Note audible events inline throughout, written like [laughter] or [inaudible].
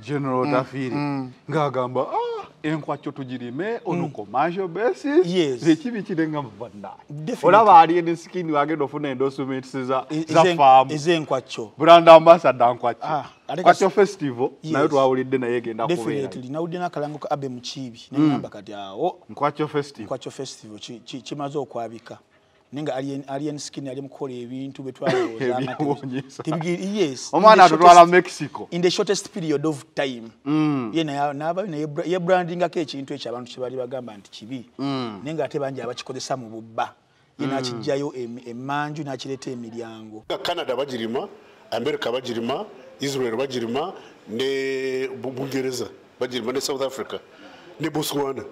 general tafiri ng'agamba "Ah, enkwacyo tugirime on a commercial basis Yes. ekibi kirenga muvanda Definitely. olaba ali eni skin wagenda ofuna endorsements za za faamu. ez'enkwacyo brand ambassador nkwacyo Ah, ate kwacyo kasi- festival Yes. nayo twawulidde naye egenda kubeera definitely. Nawulidde n'akalango ka abe mukiibi. Neŋamba kati awo nkwacyo festival. nkwacyo festival ki- ki- kimaze okwabika naye nga alien, skin ali mukukola ebintu bye [laughs] twalowooza nga Ebyewuunyisa. tebigi- yes omwana In the atutwala mexico. in the shortest period of time. Ye naye n'abayo naye bra- yebrandingako ekintu ekyo abantu kye bali bagamba nti kibi. Naye ng'ate bangi abakikozesa mu bubba. Ye n'akijjayo emi- emmanju n'akireeta emiryango. Nga canada bagirima america bagirima israel bagirima ne Bu- bungereza bagirima ne south africa ne botswana.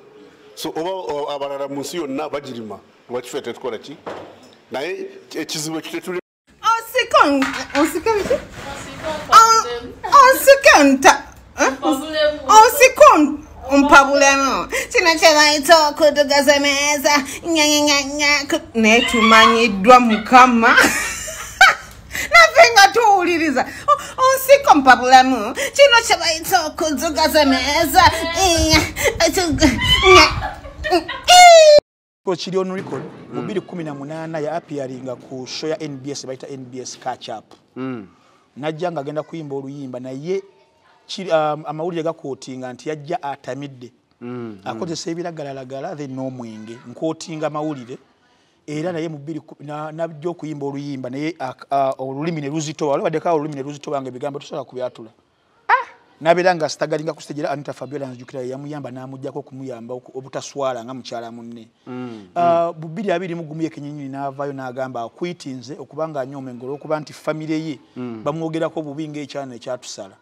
So oba abalala mu nsi yonna bagirima lwakife tetukola ki naye ekizibu ekyo Onsika onsika mpabulemu kino kye bayita okudugaza nyanyanyanya naye tumanyiddwa mukama. [laughs] Naffe nga tuwuliriza. O- onsika mpabulemu kino kye bayita okudugaza emeza ko kiri on record mu 2018 ya appearinga ku show ya NBS bayita NBS catch up. Najja ng'agenda kuyimba oluyimba naye um, amawulire gakootinga nti yajja atamidde. Akozesa ebiragalalagala then n'omwenge nkootinga amawulire era naye mu najja okuyimba oluyimba naye ah, olulimi ne luzitoba olabaddeko olulimi ne luzitoba nga ebigambo tosobola kubyatula nabeera nga sitagalinga ku stage era anita fabiola nzijukira yamuyamba n'amugjako okumuyamba oku- obutaswala nga mukyala munne. Ah, bubiri abiri mu gumu yekenyenyini n'avaayo n'agamba akwitinze okuba nga anyooma engolo okuba nti famire ye bamwogerako bubi ng'ekyana ekyatusala.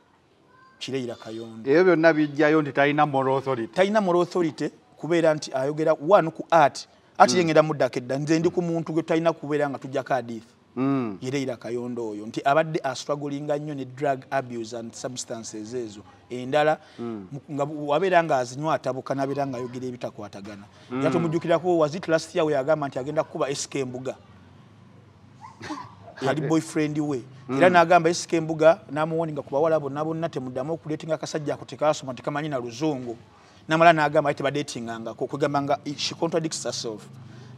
Kireira kayondo ebyo byonna bijjayo nti talina moral authority. Talina moral authority kubeera nti ayogera one ku art. Ati yengenda muddako edda. Nze ndi ku muntu gwe tutalina kubeera nga tujjako adiifu yereira kayondo oyo. Nti abadde astrugglinga nnyo ne drug abuse and substances ezo. Endala bu- wabeera nga azinywa atabuka nabeera nga ayogera ebitakwatagana. Era tumujjukirako wazit last year we yagamba nti agenda kukuba esika embuga [laughs] ali boyfriend we. Era n'agamba esika embuga n'amuwoninga ku bawala bonna bonna temuddamu okuleetinga akasajja ako tekasoma tekamanyi na luzungu. Namala n'agamba aye tebadeetingangako kwegamba nga she contradicts herself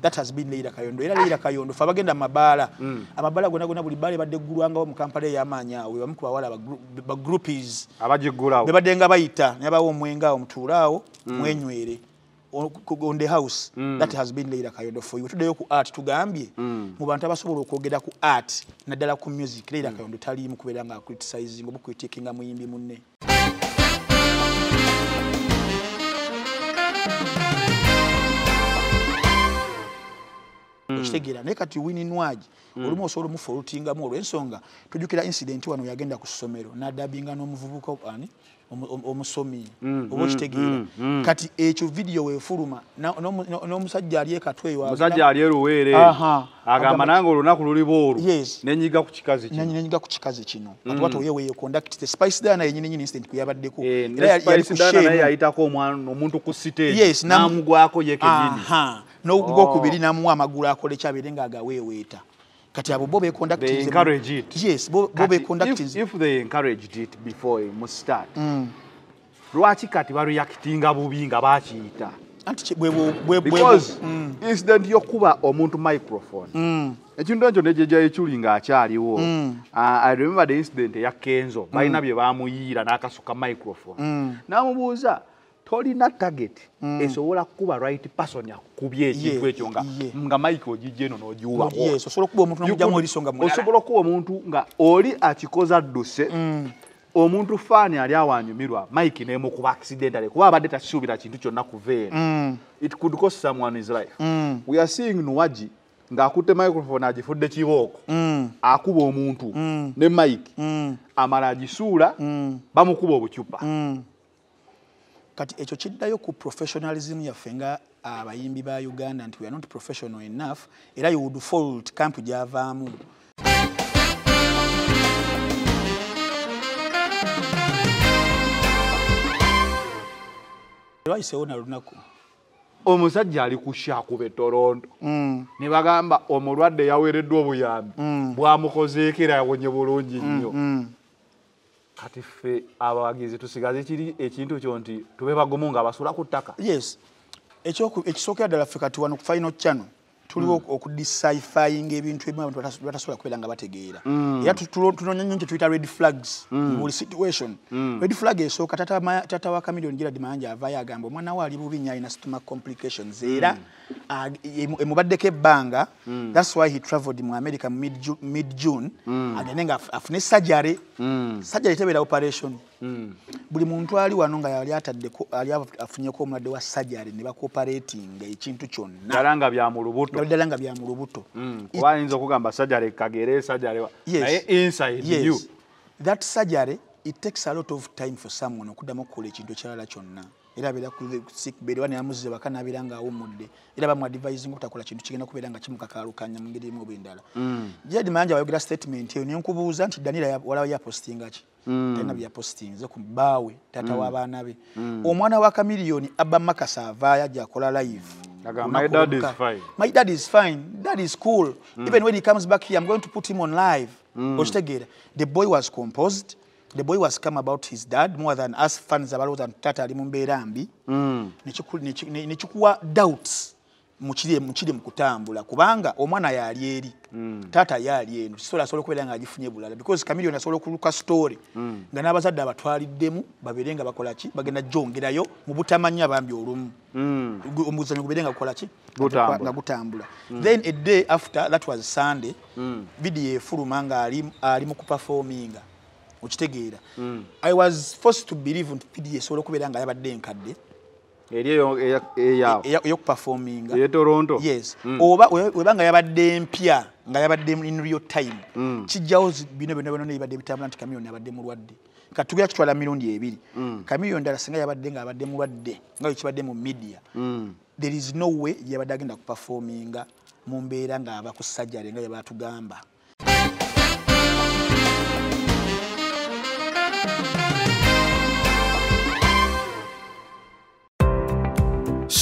that has been leira kayondo. Era leira kayondo fe abagenda mabaala. Amabaala gonna gonna buli baala ebadde eggulwangawo mu kampala ey'amaanyi awo bamu ku bawala bagroupies abagiggulawo bebadde nga bayita nebabawa omwenge awo mutuulaawo mwenywere O- ku- on the house. That has been leira kayondo for you. Tuddeyo ku art tugambye. Mu bantu abasobola okwogera ku art naddala ku music. Leira kayondo taliimu kubeera nga criticizing oba critiquinga muyimbi munne okitegeera naye kati wininwagi olumu osobola omufa olutingamu olw'ensonga. Tujjukira incident wano yagenda ku ssomero. N'adabinga n'omuvubuka ani? Omu- omu- omusomi. Oba okitegeera kati ekyo vidiyo weefuluma. N'omusajja ali ekatwe eyo omusajja ali eruweere agamba nange olunaku luliba olwo nenyiga ku kikazi kino. Nenyiga ku kikazi kino. Kati watu oye weyeconduct the spice dana yenyini nyini incident kuyabaddeko Eh, Era yali- ku shame. yayitako omuntu ku stage. Yes, nam- n'amugwako ye kenyini Aha. N'ogwokubiri n'amuwa amagulu akole kyabeere ng'agaweeweeta kati abo bo mu start lwaki kati bareactinga bubi nga bakiyita Mm. incident yokuba omuntu microphone. Ekintu ekyo nejeja ekyuli ngaakyaliwo Ah, i remember the incident eya kenzo. Balina bye bamuyiira n'akasuka microphone. N'amubuuza tolina target esobola kukuba right person akukubye ekintu ekyo nga nga mike ogijja eno n'ogiwubawo. Yes osobola okuba omuntu nga omuntu oli akikoza dduse omuntu faani ali awanyumirwa mike nemukuba accidentally kuba abadde takisuubira kintu kyonna kuva eno. It could cost someone his life. We are seeing nuwaji ng'akutte microphone agifudde kibooko akuba omuntu ne mike. Amala agisuula bamukuba obucupa kati ekyo kiddayo ku professionalism yaffe nga abayimbi ba uganda nti we are not professional enough era you would fall ti camp gyavaamu. Lwayiseewo na lunaku? Omusajja ali ku shakuba etorondo ne bagamba omulwadde yaweereddwa obuyambi. Bwamukozeeko era yawonye bulungi nnyo kati ffe abawagizi tusigaze kiri ekintu kyo nti tube bagumu nga basula ku ttaka. Yes. Ekisookera ddala ffe kati wano ku final channel tuliwo okudisifyinga ebintu ebimu abantu batas- batasobola kubeera nga bategeera. Era tu- tulo- tunoonya nnyo kyetuyita red flags mu buli situation. Red flag esooka tata wa kamilioni gerard mayanja avaayo agamba omwana we ali bubi nnyo alina stomach complications. Era emubaddeko ebbanga thats why he travelled mu america mid Ju- mid june agende nga af- afune sajare sajare tebeera operation buli muntu ali wano nga yali ataddeko ali af- afunyeko omulwadde wa sajare ne bakoperatinga ekintu kyonna. Ddala nga bya mu lubuto. Ddala nga bya mu lubuto. Kuba ayinza okugamba sajjale kagere Yes. naye inside you. That surgery it takes a lot of time for someone okuddamu okukola ekintu ekirala kyonna era abeera ku sick bed wani amuzize waka nabeera nga awummudde era bamuadvising obutakola kintu kigenda kubeera nga kimukakalukanya mu ngeri emu oba endala jed mayanja wayogera statement eyo nenkubuuza nti danira walawo yapostinga ki? Talina byapostinze ku bbaawe tata w'abaana be. Omwana wa kamiliyoni abba makasa avaayo ajja akola live. "My dad is fine." my dad is fine. Dad is cool. Even when he comes back here i'm going to put him on live. Okitegeera the boy was composed the boy was come about his dad more than us fans abalowooza nti tata ali mu mbeera mbi. Nekiku- neki- ne- nekikuwa doubts mukiri mukiri mu kutambula. Kubanga omwana yaali eri taata yaali eno. Kisobola asobola okubeera nga agifunye bulala. Because kamilioni asobola okuluka story. Nga n'abazadde abatwaliddemu babeere nga bakola ki? Bagenda gyongerayo mu butamanya bambi olumu. Gu- omuzanyo gubeere nga gukola ki? Gutambula. nga gutambula. Then a day after that was sunday vidiyo efuluma nga ali, ali mu kuperforminga okitegeera. I was forced to believe nti vidiyo esobola okubeera nga yabadde enkadde. Ey'okuperforminga toronto? Yes. Oba we- weba nga yabadde mpya nga yabadde in real time. Kijjawo zi- bino byonna byonna ebibadde bitambula nti kamiliyoni yabadde mulwadde. Kati tugera kitwala mirundi ebiri. Kamiliyoni ddala singa yabadde nga abadde mulwadde nga bwe kibadde mu media there is no way yabadde agenda kuperforminga mu mbeera ng'aba ku sajjale nga yebatugamba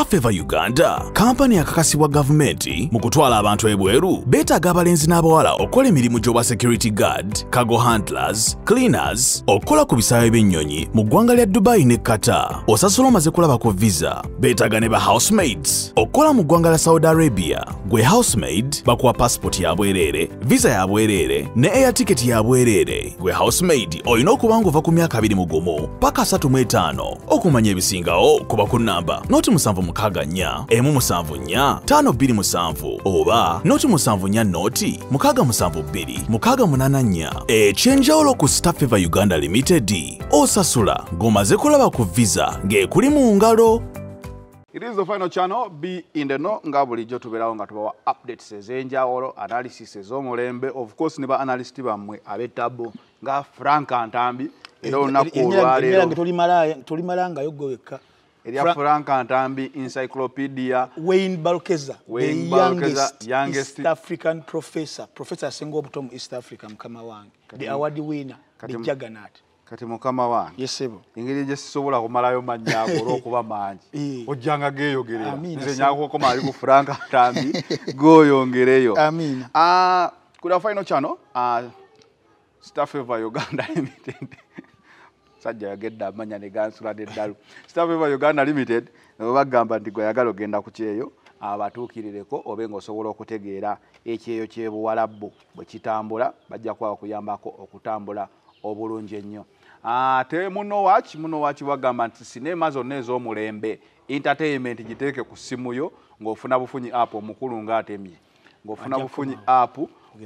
Starfever Uganda. Kampani akakasibwa gavumenti mu kutwala abantu ebweru beetaaga abalenzi n'abawala okukola emirimu gy'obwa security guard cargo handlers cleaners okukola ku bisaawe by'ennyonyi mu ggwanga lya dubai ne qatar. Osasula omaze kulabako visa. Beetaaga ne ba housemaids okukola mu ggwanga lya saudi arabia. Gwe housemaid bakuwa passport ya bwereere visa ya bwereere ne air ticket ya bwereere gwe housemaid olina okuba ng'ova ku myaka 21 paka 35 okumanya ebisingawo kuba ku namba noti 764 emu 74 52 oba noti 74 noti 672 684 ekyenjawulo ku starfever uganda limited osasula ng'omaze kulaba ku visa ng'ekuli mu ngalo It is the final channel be in the know nga bulijjo tubeerawo nga tubawa updates ez'enjawulo analysis ez'omulembe of course ne ba analyst bammwe ab'ettabo nga frank antambi era olunaku olwaleero erange tolimalangayo gwe wekka erya Fra- frank antambi encyclopedia wayne balkeza Wayne the Balkeza, youngest, youngest- east african professor professor asinga obuto mu east africa mukama wange. The award winner the juggernaut. kati mukama wange yesebo engeri gye sisobola kumalayo mannya ago [laughs] olw'okuba mangi Eh. ojjanga geeyogerera nze nyakokoma ali ku frank antambi [laughs] gooyongereyo Amiina. Ah, kula final channel uh, staffever uganda [laughs] limited sajja yagedde amanya ne gansula neddalu staffever uganda limited nabo bagamba nti gwe yagala ogenda ku kyeyo abatuukirireko obe ng'osobola okutegeera ekyeyo ky'ebuwalabbu bwe kitambula bajja kuba okuyambako okutambula obulungi ennyo. Ate muno waki muno waki bagamba nti sinema zonna ez'omulembe entertainment giteeke ku ssimu yo ng'ofuna bufunyi app omukulu ng'atemye. Ng'ofuna bufunyi app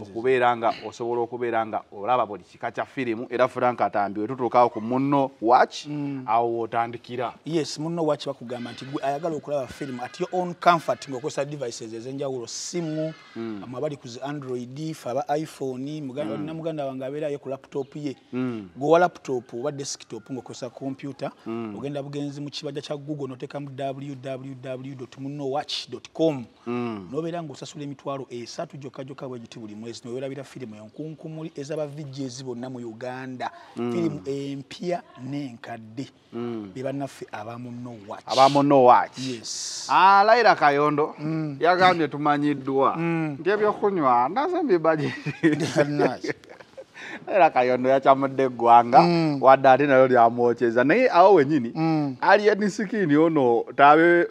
okubeera nga osobola okubeera nga olaba buli kika kya firimu era frank atambi we tutuukawo ku muno watch awo wootandikira yes muno waki bakugamba nti gwe ayagala okulaba film at your own comfort ngaokozesa devices ez'enjawulo simu amwe abali ku zi android fe aba iphone muganda mm. muganda wange abeerayo ku laptop ye. Gwewa laptop oba desktop ngaokozesa computer ogenda bugenzi mu kibajja kya google notekamu www munowatch com. Nobeera ngaosasula emitwalo esatu gyokka gyokka bwe giti buli mwezi nowerabira firimu enkunkumuli ez'abavijezi bonna mu uganda. Firimu empya n'enkadde. Be bannaffe abamunowatch aba muno watch yes. Ah, Laira Kayondo. Yagambye tumanyiddwa. Nti ebyokunywa naze mbibajeti Nice. era [laughs] kayondo yakyamudde eggwanga wadde ate nalyo lyamwokyeza. Naye awo wenyini alien sikini ono tabe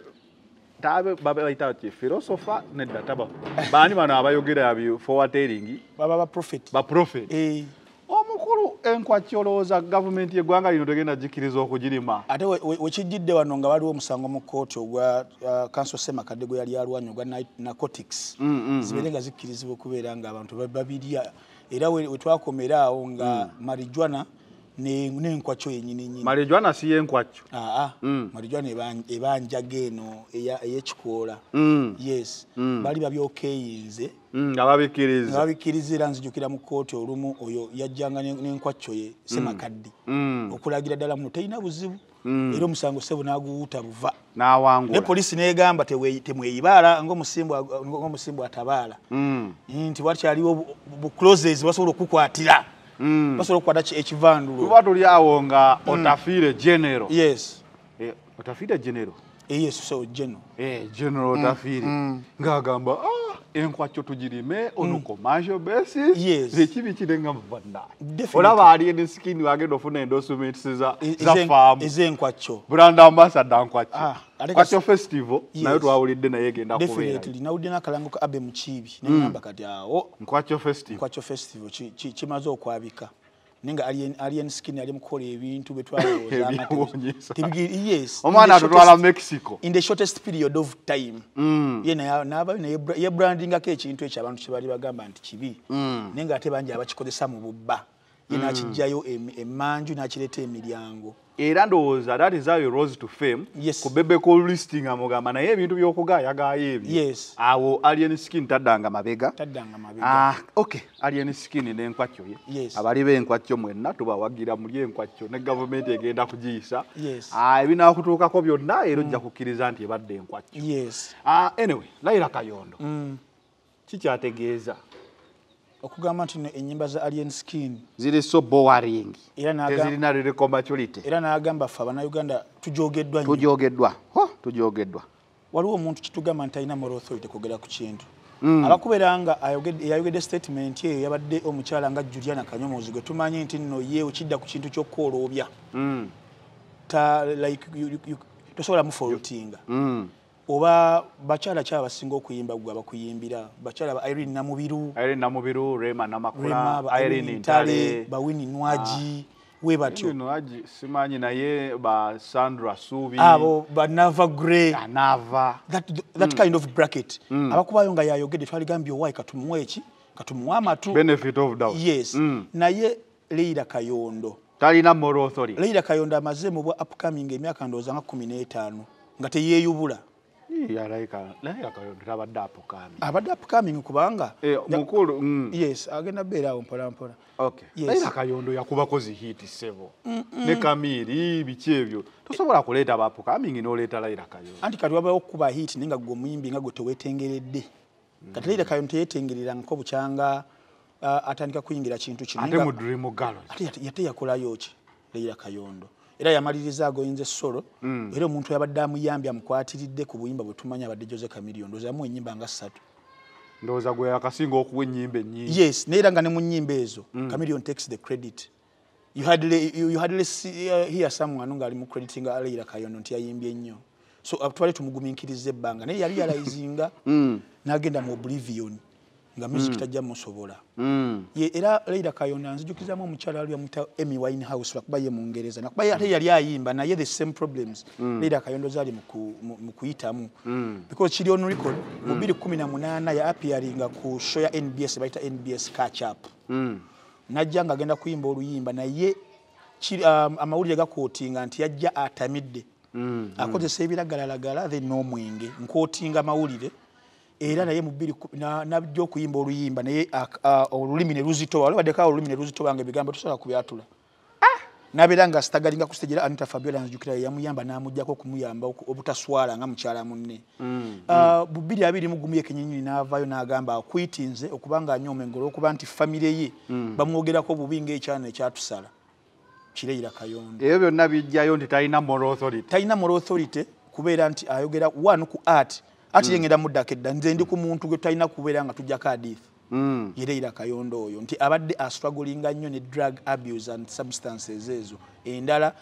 tabe babayita ki filosofa nedda taba. Baani bano abayogera bi forwarding baba ba prophet. Baprofet Eh, omukulu enkwaki olowooza gavumenti yeggwanga lino tegenda gikkiriza okugirima. Ate we- we- wekijjidde wano nga waliwo omusango mu kooti ogwa uh, kanso semakadde gwe yali alwanya ogwa narcotics. Zibeere nga zikkirizibwa okubeera nga abantu ba- babirya. Era we we twakomera awo nga marijwana ne- n'enkwakyo yenyini nyini marijwana si yenkwakyo. Aa marijwana eban- ebanjaga eno ey'ekikoola. Mm. yes. Bali babyokeeyinze Mm, nga babikkiriza. Era nzijukira mu kooti olumu oyo yajjanga ne- n'enkwakyo ye semakaddi okulagira ddala muno terina buzibu. Era omusango sebo n'aguwuuta buva ne poliisi negamba temweyibaala ng'omusimbu atabaala nti wakyaliwo bu- bu closes basobola okukwatira basobola okukwata ki- ekivandulo tuba tuli awo nga otafiire genero yes. Eh, otafiire genero yes so geno Eh, general otafiire ng'agamba "Ah, enkwakyo tugirime on a commercial basis. Yes. ekibi kirenga mubanna Definitely. olaba ali eni skin wagenda ofuna endorsement za za faamu ez'enkwakyo brand ambassador nkwakyo Ah, kasi- festival Yes. nayo twawulidde naye egenda kubeera definitely. Nawulidde n'akalango ka abe mukiibi negamba kati awo nkwakyo festival kwakyo festival ki- ki- kimaze okwabika naye nga alien, skin ali mukukola ebintu betwalowooza nga [laughs] tebi- Ebyewuunyisa. tebigi- yes. Omwana In the atutwala mexico. in the shortest period of time. Ye naye- n'abayo naye bra- yebrandingako ekintu ekyo abantu kyebaali bagamba nti kibi. Naye nga ate bangi abakikozesa mu bubba. Ye nakijjayo em- emanju n'akireeta emiryango era ndowooza that is how he rose to fame Yes. ku bebeko listing amugamba naye ebintu by'okugaayagaaya ebyo. Yes. awo alien skin taddanga mabega. Taddanga mabega. Ah, okay. Alien skin n'enkwakyo ye. Yes. abali b'enkwakyo mwenna tubawagira muli enkwakyo ne gavumenti egenda kugiyisa. Yes. Ah, ebinaakutuukako byonna era ojja kukkiriza nti ebadde enkwakyo yes. Ah, anyway laira kayondo. Kikyategeeza okugamba nti no ennyimba za alien skin ziri so bowaring tezirina lyrical maturity era n'agamba ffe abannayuganda tujogeddwa tujogeddwa ho tujogeddwa waliwo omuntu kitugamba nti alina moral authority kwogera ku kintu. Abakubeera nga ayogedde- eyayogedde statement eyo yabadde omukyala nga juliana kanyomozi gwe tumanyi nti nno ye okidda ku kintu like, you- you- tosobola mufolutinga oba bakyala ki abasinga okuyimba gwe abakuyimbira. Bakyala ba irene namubiru irene namubiru rema namakula ba irene ntale. Bawini nwagi we batyo. Nwagi simanyi naye ba sandra subi. Abo banava gray. Anava that, that kind of bracket. Abakubayo nga yayogedde twaligambye owaayi katumuwe eki? Katumuwe amatu. Benefit of doubt. Yes. Naye leira kayondo. Talina moral authority. Leira kayondo amaze mu bwa upcoming emyaka ndowooza nga kumi n'etaano nga teyeeyubula yalayika naye akayondo tabadde apukami abadde upcoming kubanga Eh, mukulu mm. yes agenda beera awo mpolampola naye akayondo yakubako zihiti sebo ne kamiri biki ebyo. Tosobola kuleeta bapukamingi n'oleeta layira kayondo. Anti kati wabawo okukuba hit naye nga gwe omuyimbi nga gwe teweetengeredde. Kati leira kayondo teyeetengererangako bukyanga atandika kuyingira kintu kino. Ate Nga- mu dream gallery ate yate- yate yakolayo ki leira kayondo era yamaliriza agoyinza solo era omuntu yabadde amuyambye amukwatiridde ku buyimba bwe tumanyi abadde jose camilion ndooza yamu enyimba nga ssatu. Ndowooza gwe akasinga okuwa ennyimba ennyingi. Yes naye era nga ne mu nnyimba ezo camilion takes the credit. You hardly, you, you hardly see, uh, hear someone ng'ali mu credit nga leira kayondo nti yayimbye ennyo. So uh, twali tumugumiikiriza ebbanga naye yali yalayizinga. [laughs] N'agenda mu oblivion nga music tajja musobola. Ye era leira kayondo anzijukizamu omukyala ali amuyita emy winehouse lwakuba ye mungereza nakuba ate yali ayimba naye the same problems leira kayondo zaali mu ku- mu- mu kuyitamu. Because kiri on record mu 2018 ya apiaringa ku show ya nbs bayita nbs catch up. Najja ng'agenda kuyimba oluyimba naye um, amawulire gakootinga nti yajja atamidde. Akozesa ebiragalalagala then n'omwenge. Nkootinga amawulire era naye najja okuyimba oluyimba naye ah, olulimi ne luzitoba olabaddeko olulimi ne luzitoba nga ebigambo tosobola kubyatula. Nabeera nga sitagalinga ku stage era anita fabiola nzijukira yamuyamba n'amugjako okumuyamba oku- obutaswala nga mukyala munne. Ah, bu bbiri abiri mu gumu yekenyenyini n'avaayo n'agamba akwitinze okuba nga anyooma engolo okuba nti famire ye bamwogerako bubi ng'ekyana ekyatusala. Kireira kayondo. Ebyo byonna bijjayo nti talina moral authority. Talina moral authority kubeera nti ayogera one ku art ati yengenda muddako edda nze ndi ku muntu gwe tutalina kubeera nga tujjako adiifu ye leira kayondo oyo nti abadde astrugglinga nnyo ne drug abuse and substances ezo. Endala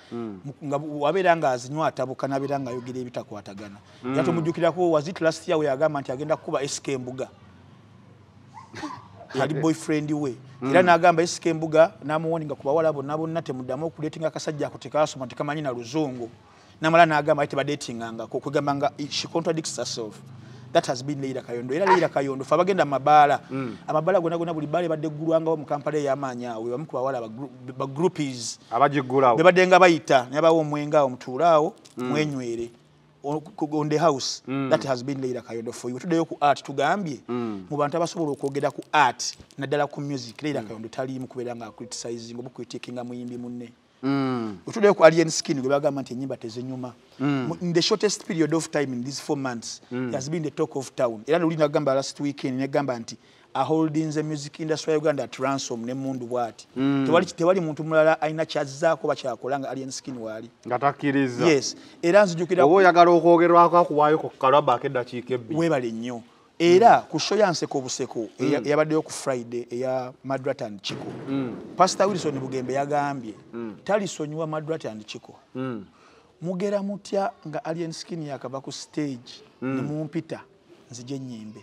nga wabeera nga azinywa atabuka nabeera nga ayogera ebitakwatagana. Era tumujjukirako wazit last year we yagamba nti agenda kukuba sk embuga? [laughs] Yali boyfriend we. Era n'agamba esika embuga n'amuwoninga ku bawala bonna bonna temuddamu okuleetinga akasajja ako tekasoma tekamanyi na luzungu namala n'agamba tebadeetingangako kwegamba nga she contradicts herself. That has been leira kayondo. Era leira kayondo fe abagenda mabaala amabaala gonna gonna buli baala ebadde eggulwangawo mu kampala ey'amaanyi awo bamu ku bawala bagroupies abagiggulawo. Be badde nga bayita ne babawa omwenge awo mutuule awo mwenywere on the house. That has been leira kayondo for you. Tuddeyo ku art tugambye. Mu bantu abasobola okwogera ku art naddala ku music. Leira kayondo taliimu kubeera nga criticizing oba critiquinga muyimbi munne otuddeyo ku alien skin gwe bagamba nti enyimba tezinyuma. Mu- in the shortest period of time in these four months he has been the talk of town. Era nolina gamba last weekend negamba nti aholdings the music industry ya uganda at ransom? Nemundu bwati. Tewali, tewali muntu mulala alina kyazzaako oba kyakola nga alien skin waali nga takkiriza. Yes. Era nzijukira oba oyagala okwogerwako akuwaayo ku kalaba ak'eddakiika ebbiri. Webale nnyo era ku show ya nseko obuseko eya- eyabaddeyo ku friday eya madrat and chiko. Pastor wilson bugembe yagambye talisonyiwa madrat and chiko. Mugera mutya nga alien skin yakava ku stage nemumpita nzije enyimbe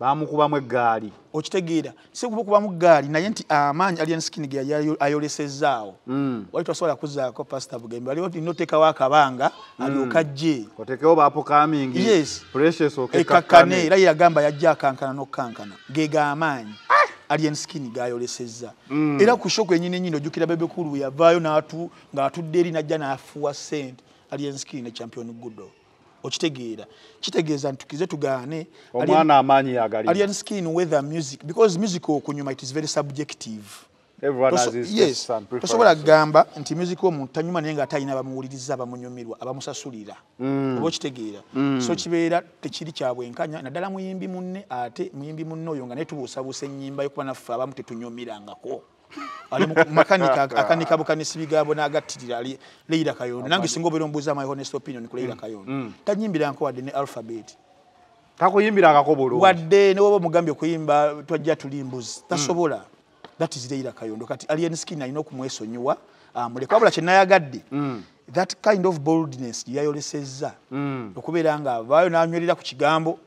bamukubamu eggaali. Okitegeera si kubamu gaali naye nti amaanyi alien skin ge yali ayolesezaawo wali twasobola kuzaako pastor bugembe waliwo olina oteekawo akabanga alyoka ajje. Otekewo baapukamingi Yes. precious ekakkane era yagamba yajja akankana n'okukankana. Geega amaanyi alien skin gayolesezza era ku shoku enyini enyini ojjukira bebekulu yavaayo ng'atudde eri najja n'afuwa sente alien skin ne champion gudo okitegeera. Kitegeeza nti tukize tugaane omwana amaanyi yagalina alien skin whether music because music okunyuma it is very subjective. Tosobola kugamba nti music omuntu tanyuma naye ngaate alina abamuwuliriza abamunyumirwa abamusasulira. Oba okitegeera. So kibeera tekiri kyabwenkanya naddala muyimbi munne ate muyimbi munne oyo nga naye tubuusabuusa ennyimba yokuba naffe abamu tetunyumirangako ali makanika [laughs] akanika bukanisi bigabo n'agattirira leira kayondo nange singa obeera omubuuza my honest opinion ku leira kayondo tanyimbiranko wadde ne alphabet. Takuyimbirangako bulungi. Wadde newoba omugambye okuyimba twajja tuli mbuzi. Tasobola. That is leira kayondo kati alien skin alina okumwesonyiwa amuleka wabula kyenayagadde that kind of boldness yayolesezza okubeera nga avaayo n'anywerera ku kigambo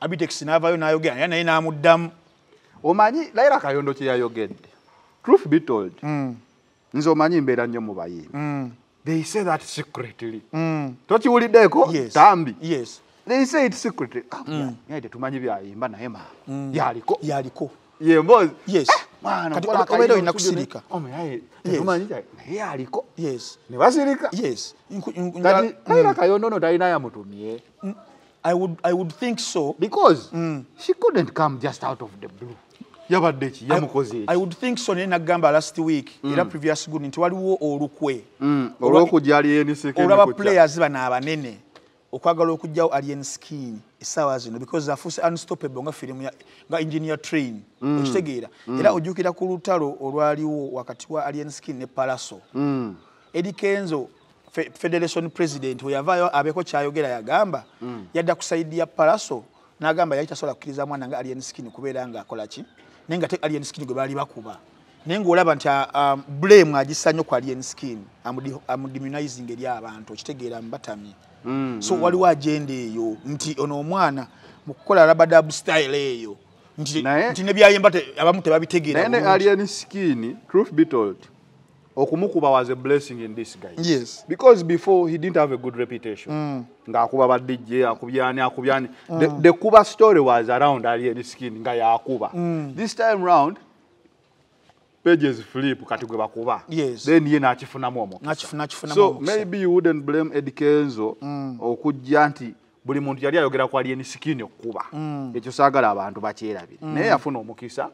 abitex n'avaayo n'ayogera naye naye n'amuddamu. Omanyi laira kayondo kyeyayogedde truth be told. Nze omanyi mbeera nnyo mu bayimbi. They say that secretly. Tokiwuliddeeko Yes. tambi. Yes. They say it secretly. Ah, naye tetumanyi byayimba naye maama yaliko. Yaliko. Ye mboozi Yes. mwana Kati obeera olina kusirika. Oh, naye yaliko. Yes. Ne basirika. Yes. Nku- nku- kati nga- laira kayondo no talina yamutumye I would, I would think so. Because mm. she couldn't come just out of the blue yabadde ki? Yamukoze I would think so naye nagamba last week era previous good nti waliwo olukwe. Alieniseke olwaba players bano abanene okwagala okugjawo alien skin essaawa zino because afuuse unstoppable nga firimu ya- nga engineer train okitegeera. Era ojjukira ku lutalo olwaliwo wakati wa alien skin ne palaso. Edi kenzo Fe- federation president we yavaayo abeeko kyayogera yagamba yadda ku saidi ya palaso n'agamba yali tasobola kukkiriza mwana nga alien skin kubeera nga akola ki naye nga te alien skin gwe baali bakuba. Naye ng'olaba nti um, blame agissa nnyo ku alien skin amudi- amudemonizing eri abantu okitegeera mubatamye so waliwo agenda eyo nti ono omwana mu kukola rabadab style eyo nti Naye- nti ne byayimba te- abamu tebabitegeera naye ne alien skin truth be told okumukuba was a blessing in this guy. Yes. because before he didn't have a good reputation. Ng'akuba ba dj akubyani akubyani the, the kuba story was around alien skin nga yakuba. This time round pages flip kati gwe bakuba. Yes. then ye n'akifunamu omukisa. So maybe you wouldn't blame Eddie Kenzo okujja nti buli muntu yali ayogera ku alien skin okuba. Ekyo saagala abantu bakyerabire naye yafuna omukisa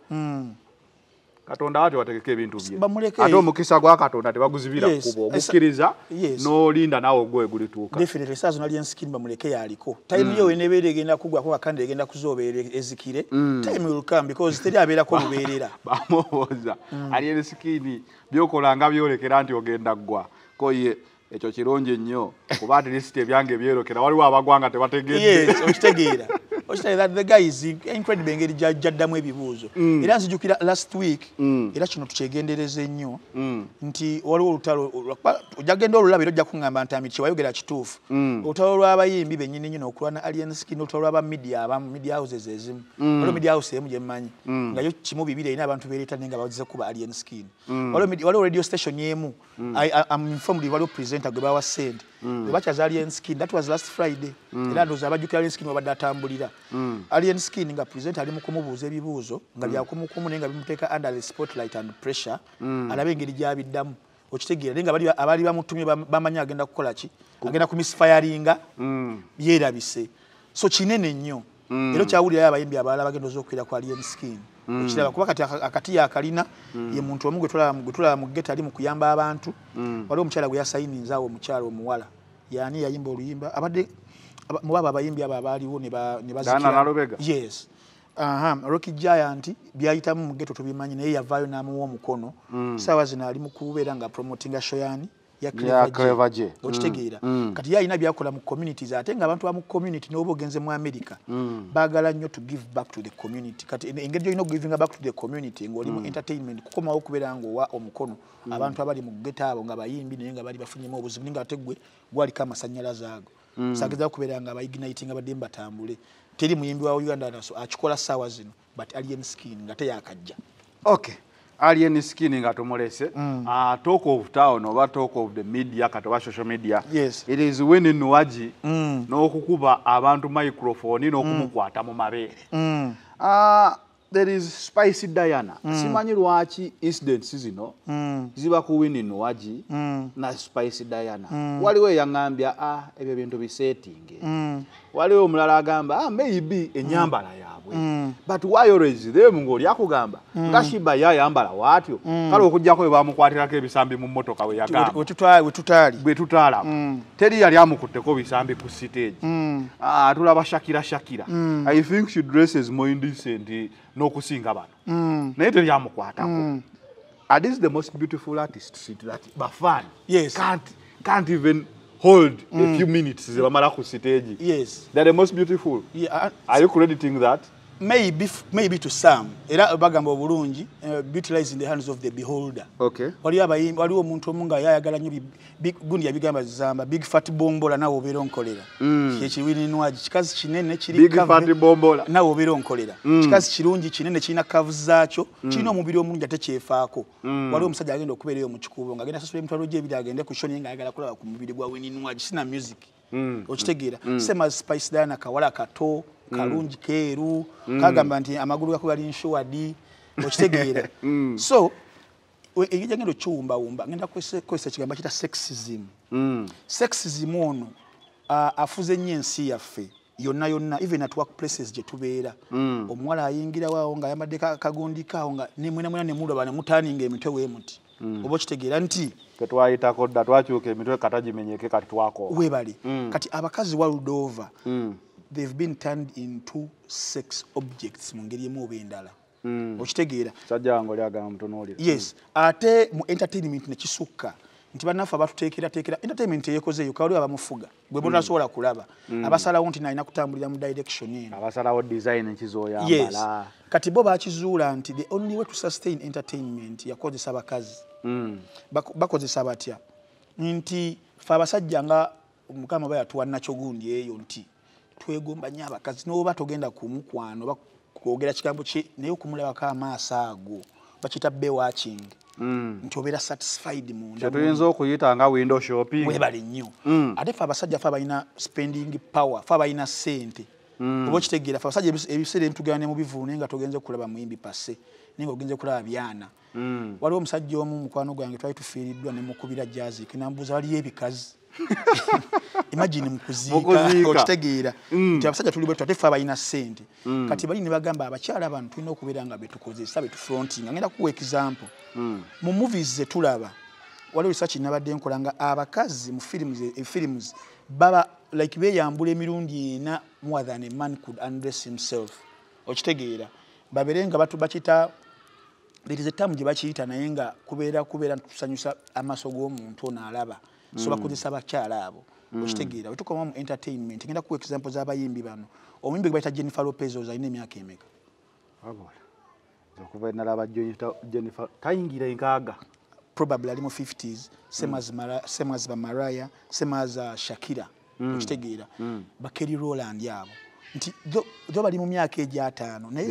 katonda ati wategeka ebintu bye. Bamuleke- ate omukisa gwa katonda tebaguzibira Yes. Esa- ogukkiriza Yes. n'olinda naawe ogwowe gulituuka definitely saa zino alien skin bamuleke yaliko time yo enebeera egenda kugwako kakandi egenda kuzobeera ezikire time will come because teri abeerako lubeerera. [laughs] Bamubuuza alien skin byokola nga byolekera nti ogenda ggwa. Koye ekyo kirungi nnyo kuba ati lisiti ebyange ebyerokera waliwo abagwanga tebategedde [laughs] okitegeera that? The guy is incredible engeri gya- gyaddamu ebibuuzo era nzijukira last week era kino tukyegendereze nnyo. Nti waliwo olutalo ojja genda olulaba era ojja kuŋŋamba nti amiti wayogera kituufu. Olutalo lw'abayimbi bennyini nyini okulwana alien skin olutalo lw'aba media abamu media houses ezimu. Waliwo media house emu gyemmanyi nga yo kimu bibiri erina abantu bereeta naye nga bazize kuba alien skin. Waliwo radio station emu. I'm informed waliwo presenter gwe bawa sente bakyaza alien skin. That was last friday. Era ndowooza abajjukira alien skin wabadde atambulira. Alien skin nga presenter ali mu kumubuuza ebibuuzo nga byakumukumu naye nga bimuteeka under the spotlight and pressure alabe engeri gyabiddamu. Okitegeera naye nga abaali bamutumye bam- bamanyi agenda kukola ki? Agenda kumisfiringa yerabise so kinene nnyo. Era okyawulirayo abayimbi abalala bagenda oza okukwira ku alien skin okiraba kuba kati aka- akati yakalina ye muntu omu gwe tulaba mu- geta ali mu kuyamba abantu waliwo omukyala gwe yasayininze awo omukyala omuwala. Yani yayimba oluyimba abadde aba- mubaba abayimbi abo abaaliwo ne yes. Aha, Rocky Giant byayitamu mu ghetto tubimanyi naye yavaayo n'amuwa omukono. Saawa zino ali mu kubeera nga promotinga shoyani ya Ya Clever Clever J. J. okitegeera kati ye alina byakola mu communities ate nga abantu ba mu community n'oba ogenze mu america baagala nnyo to give back to the community. Kati en- engeri gyolina okugivinga back to the community ng'oli mu entertainment kukomawo okubeera ng'owa omukono. Abantu abali mu geta abo nga bayimbi naye nga bali bafunyemu obuzibu naye nga ate gwe gwaliko amasannyalaze ago. Sageza okubeera nga abaigniting abadde mbatambule teri muyimbi wa uganda naso akikola saawa zino but alien skin nga teyakajja okay alien skin nga tumulese. Uh, talk of town oba talk of the media kati oba social media. Yes. it is when nuwaji n'okukuba abantu microphone n'okumukwata mu mabeere uh, there is spicy diana. Simanyi lwaki incidents zino? Ziba ku wini nuwaji na spicy diana. Waliwo eyaŋŋambya ah, ebyo bintu bisetinge waliwo omulala agamba ah, maybe enyambala yaabwe. But why always them ng'oli akugamba nga shiba yayambala waatyo. Kale okugjako we bamukwatirako ebisambi mu mmotoka we yagamba. Wetutaali bwe tutaalamu teri yali amukutteko bisambi ku stage. Ah, tulaba shakira shakira. I think she dresses more indecent n'okusinga bano. Naye teri amukwatako are these the most beautiful artists that bafan Yes. can't, can't even hold a few minutes ze bamala ku stage? Yes. They're the most beautiful. Yeah, are you crediting that maybe maybe to some. Era bagamba obulungi uh, beauty lies in the hands of the beholder. Okay. Waliyo abayimbi waliwo omuntu omu nga yayagala nnyo big- gundi yabigamba zamba big fat bombola nawe obeera onkolera. Kyekiwininwagi kikazi kinene kiri Big fat bombola. nawe obeera onkolera. Kikazi kirungi kinene kirina kavu zaakyo kirina omubiri omulungi ate kyefaako. Waliwo omusajja agenda okubeerayo mu kikuubo ng'agenda asasula emitwalo gy'ebiri agende ku shoni ng'ayagala kulaba ku mubiri gwa wininwagi sina music. Okitegeera. Sema spice dana kawala kato kalungi keeru kagamba nti amagulu gako gali nshuwadi okitegeera [laughs] so we- engeri gyagenda okiwumbawumba ngenda kwese- kozesa ekigambo kita sexism. Sexism ono ah, afuze nnyo ensi yaffe yonna yonna even at work places gye tubeera. Omuwala ayingirawo awo ng'ayambadde ka- kagundi kaawo nga nemwenamwena nemulaba nemutaaninga emitwe weemuti oba okitegeera nti tetwayitako dda twakyuka emitwe katagimenyeke kati twakooba weebale kati abakazi wa ludova they've been turned into sex objects mu ngeri emu oba endala. Okitegeera. Agamba mutunuulire. Yes ate mu entertainment nekisukka nti bannaffe abatuteekerateekera entertainment eyekozeeyo kawaliwo abamufuga gwe bonasobola kulaba. Abasalawo nti nalina kutambulira mu direction eno. Abasalawo design yes. Kizoyambala kati bo bakizuula nti the only way to sustain entertainment yakozesa abakazi. Bako- bakozesa batya? Nti fe abasajja nga mukama ba yatuwa nakyo gundi eyo nti twegomba nnyo abakazi noba togenda kumukwano oba kwogera kigambo ki naye okumulabako amaaso ago bakita bewatching nti obeera satisfied munda kyetuyinza okuyita nga window shopping. Webale nnyo. Ate fe abasajja fe abalina spending power fe abalina sente oba okitegeera fe abasajja ebis- ebiseera ebitugenda ne mu bivulu naye nga togenze kulaba muyimbi pase naye nga ogenze kulaba byana waliwo omusajja omu mukwano gwange twali tufiiriddwa ne mukubira jazik nambuuza waliyo ebikazi. [laughs] Imagine mukuziika Mukuziika. okitegeera. Nti abasajja tuli bwetu ate fe abalina sente kati bali ne bagamba abakyala bano tulina okubeera nga betukozesa betufronting ngenda kuwa example. Mu movies zetulaba waliwo research nabadde nkola nga abakazi mu films baba like beyambula emirundi ena more than a man could undress himself. Okitegeera. Babere nga bakita there is a term gye bakiyita naye nga kubeera kubeera tusanyusa amaaso g'omuntu ono alaba. So bakozesa abakyala abo. Okitegeera. Wetukoma mu entertainment. Ngenda kuwa example z'abayimbi bano. Omuyimbi gwe bayita jennifer lopez ozo alina emyaka emeka? Okuva nalaba Jennifer- tayingira enkaaga. Probably ali mu 50s same as Mara- same as bamaraya same as uh, shakira okitegeera. Bakeri roland abo nti tho bali mu myaka egyataano naye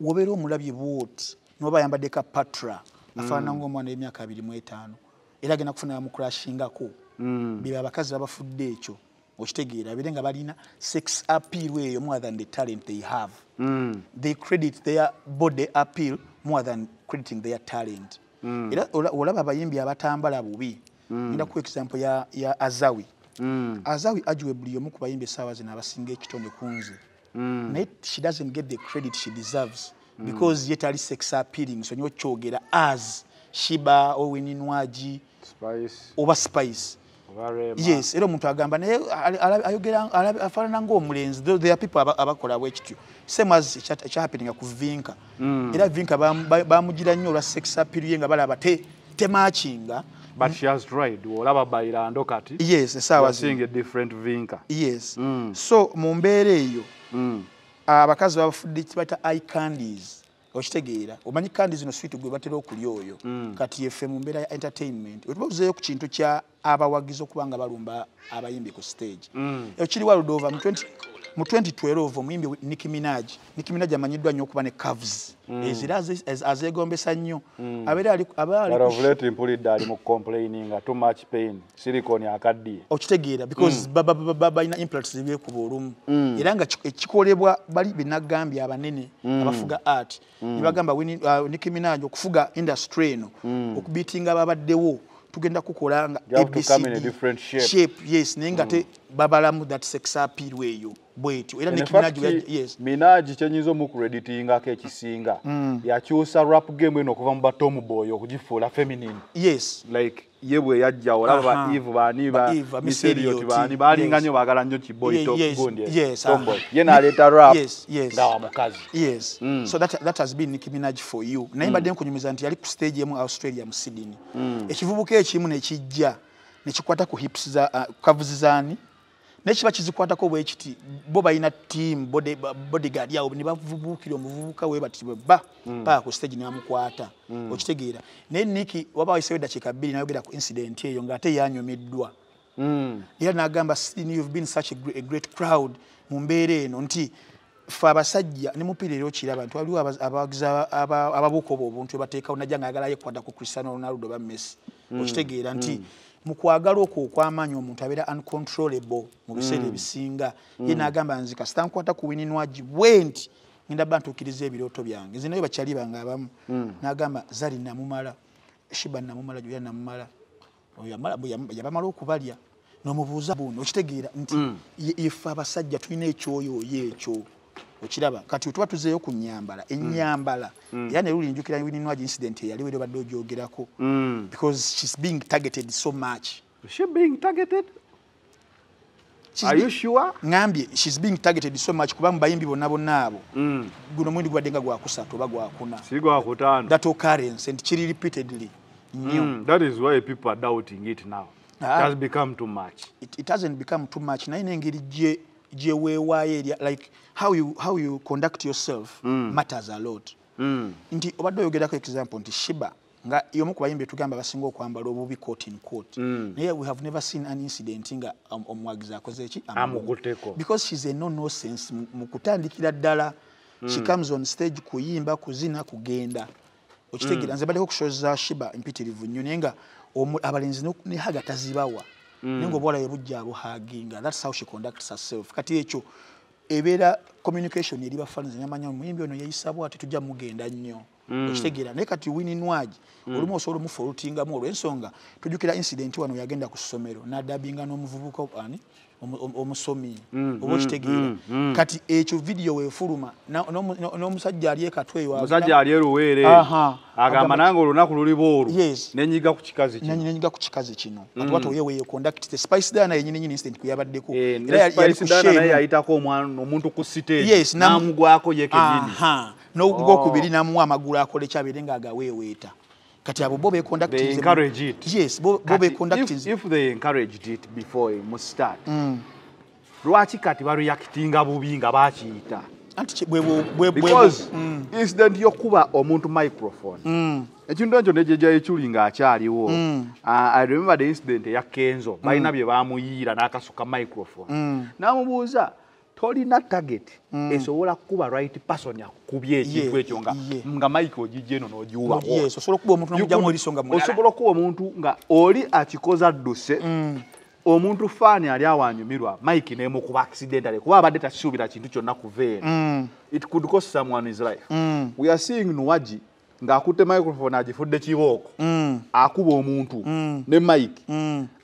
wobeera omulabye bwoti noba ayambadde ka patra afaanana ng'omwana w'emyaka abiri mu etaano era agenda kufuna bamukurashingako beba abakazi babafudde ekyo okitegeera bere nga balina sex appeal eyo more than the talent they have. They credit their body appeal more than crediting their talent. Era ola- olaba abayimbi abatambala bubi. Ngenda ku example ya, ya azawi azawi ajiwe buli omu ku bayimbi essaawa zino abasinga ekitone ku nze naye she doesn't get the credit she deserves because ye tali sex appealing. So nyo kyogera as shiba oweninwaji spice. Oba spice. Yes era omuntu agamba naye ayogera afaanana ng'omulenzi. Though there people aba- abakola bwekityo same as ekya- ekyahappeninga ku vinka. Era vinka bam- ba- bamugira nnyo olwa sex appeal ye nga balaba te temakinga. But she has tried. Olaba bairando kati. Yes zino seeing a different vinka yes. So mu mbeera eyo abakazi babafudde kibaita eye candies. Okitegeera. Omanyi kandi zino swit gwe batera okulya oyo. Kati yeffe mu mbeera ya entertainment wetubabuzeeyo ku kintu kya abawagizi okuba nga balumba abayimbi ku stage. Ekyo kiri waludova mu 20 mu 2012 omuyimbi Nicki Minaj Nicki Minaj amanyiddwa nnyo okuba ne curves ezira aze- az- azeegombesa nnyo. Abeera ali aba ali late mpulidde ali mu complaining too much pain. Silicone akaddiye. Okitegeera because ba- ba- ba- ba- balina implants ebyekuba olumu. Era nga ki- ekikolebwa bali benagambye abanene abafuga art. Nebagamba Nicki Minaj okufuga industry eno okubiitinga babaddewo tugenda kukola nga You have to come in a ABCD shape. shape yes naye nga te babalamu that sex appeal eyo bwetyo era Minaj kyenyinza omukureditingako ekisinga yakyusa rap game eno okuva mu batomboy okugifuula feminine. Yes. Like ye bwe yajja olaba ba eve baani Ba Elliot, baani baalinga nnyo baagala nnyo kiboy Ye- yes, gundi yes, tomboy aha. ye n'aleeta rap. nga wa mukazi. Yes. So that, that has been Nicki Minaj for you. Naye mbadde nkunyumiza nti yali ku stage emu australia mu sydney. Ekivubuka ekimu nekijja nekikwata ku hips za uh, kavuzi zaani. naye kiba kizikwatako bwe kiti bo balina ba- bodyguard yawo ne bavubuukira omuvubuka we bati bwe ba paka ku stage ne bamukwata okitegeera. Naye niki waba wayisewo eddakiika bbiri nayogera ku incident eyo ng'ate yanyumiddwa era n'agamba "Sydney, you've been such a great, crowd mu mbeera eno. Nti fe abasajja ne mupiira era okiraba nti waliwo abawagizi aba- aba- ababuuka obwo obuntu ebateekawo najja ngaagala yekwata ku cristiano ronaldo ba messi. Okitegeera nti mu kwagala okwo okw'amaanyi omuntu abeera uncontrollable mu biseera ebisinga ye n'agamba nzi kasita nkwata ku wininwaji bwe nti ngenda ba ntuukiriza ebirooto byange. Nze naye bakyali bange abamu. N'agamba zali namumala shiba namumala julia namumala. Yabamala okubalya nomubuuza buno okitegeera nti ye- ife abasajja tulina ekyoyooyo ekyo okiraba. Kati tuba tuzeeyo ku nyambala enyambala era ne lulinjukira wininwagi incident eyali weri obadde ogyogerako. Because shes being targeted so much. She being targeted? Ngambye shes being targeted so much kuba mu bayimbi bonna bonna abo. Guno mwindi gubadde nga gwakusatu oba gwakuna. That occurrence and kiri repeatedly. Nnyo. Mm, that is why people are doubting it now. It Ah. has become too much. It, it hasn't become too much. Naye n'engeri gye gye weewaayo erya like how you, how you conduct yourself matters a lot. Nti obadde oyogerako example nti shiba nga yomu ku bayimbi tugamba basinga okwambala obubi coat in coat naye we have never seen an incident nga om- omuwagizi akoze eki Amukuteko. because she's a no nonsense mu- kutandikira ddala she comes on stage kuyimba kuzina kugenda. Okitegeera nze baddeko kushoza shiba mpitirivu nnyo naye nga omu- abalenzi ne- ne haga tazibawa naye nga obwala bujja abuhaginga thats how she conducts herself. Kati ekyo ebeera communication eri bafalanzi namanya omuyimbi ono yeyisa bwati tujja mugenda nnyo. Okitegeera. Naye kati wininwagi olumu osobola omufa olutingamu olw'ensonga tujjukira incident wano yagenda ku ssomero n'adabinga n'omuvubuka ani omusomi oba okitegeera. kati ekyo vidiyo weefuluma n'omusajja ali ekatwe eyo omusajja ali eruweere agamba nange olunaku luliba olwo nenyiga ku kikazi kino. nenyiga ku kikazi kino. Oye weyo conduct the spice dana yenyini nyini incident kuyabaddeko Eh, yali- yali ku shame. naye yayitako omwana- omuntu ku siteegi namu- n'amugwako ye kenyini Aha. n'ogwokubiri namuwa amagulu akole kyabeere nga agaweeweeta kati abo bo they beconductinze encourage it. Yes bo, bo Kati, if, beconductinze if they encouraged it before mu start lwaki kati bareactinga bubi nga bakiyita because incident yokuba omuntu microphone. Ekintu ekyo nejeja ekyuli ngaakyaliwo Ah, i remember the incident eya kenzo. Balina bye bamuyiira n'akasuka microphone. N'amubuuza tolina target esobola kukuba right person akubye ekintu ekyo nga mike ogijja eno n'ogiwubawo yes osobola okuba omuntu nga mulala. osobola okuba omuntu nga oli akikoza dduse omuntu faani ali awanyumirwa mike nemukuba accidentally kuba abadde takisuubira kintu kyonna kuva eno. It could cost someone his life. We are seeing nuwaji ng'akutte microphone agifudde kibooko akuba omuntu ne mike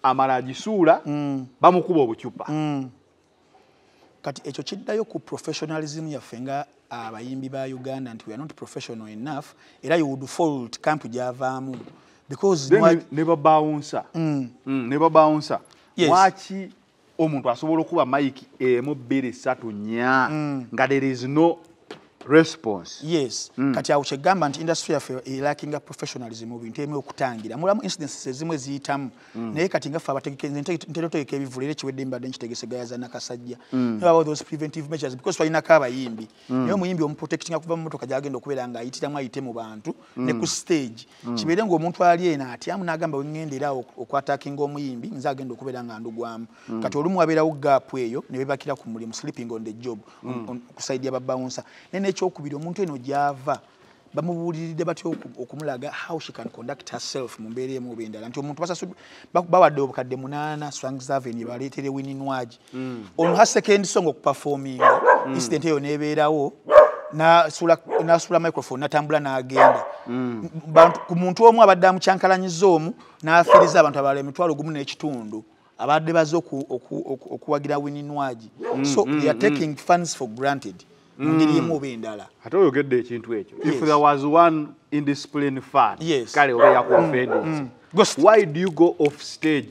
amala agisuula bamukuba obucupa kati ekyo kiddayo ku professionalism yaffe nga abayimbi ba uganda nti we are not professional enough era you would fault camp gyavaamu. Because ne- babawunsa Mm, ne babawunsa Yes. mwaki omuntu asobola okuba mike emu bbiri ssatu nnya? Nga there is no response. Yes. Kati awo kyegamba nti industry yaffe erakinga professionalism mu bintu emu okutangira. Mulamu incidences ezimu eziyitamu. Naye kati nga ffe abategeke nze nte- ntera otegeka ebivulu era ekiwedde mbadde nkitegese gayaza nakasajja. About those preventive measures because twalinako abayimbi. Naye omuyimbi omuprotectinga kuva mu motoka gyagenda okubeera ng'ayitiramu ayite mu bantu ne ku stage. Kibeere ng'omuntu ali eno atyamu n'agamba wengenda era okwatakinga omuyimbi nze agenda okubeera nga ndugwamu. Kati olumu wabeerawo gaapu eyo ne bebakira ku mulimu sleeping on the job kusaidia babawunsa naye nekyokubiri omuntu eno gyava bamubuuliridde batya oku- okumulaga how she can conduct herself mu mbeera emu oba endala. Nti omuntu bawadde obukadde munaana swangsaven baleetere wininwagi ono ha second song okupafominga incident eyo nebeerawo nasula microphone natambula n'agenda. Bantu- ku muntu omu abadde amukyankalanyiza omu n'afiiriza abantu abalala emitwalo gumu n'ekitundu abadde baze oku- oku- oku- okuwagira wininwagi so they are taking funds for granted mu ngeri emu oba endala. Ate oyogedde ekintu ekyo. If there was one indiscipline fan Yes. kale oba yakuoffended Go st- why do you go off stage?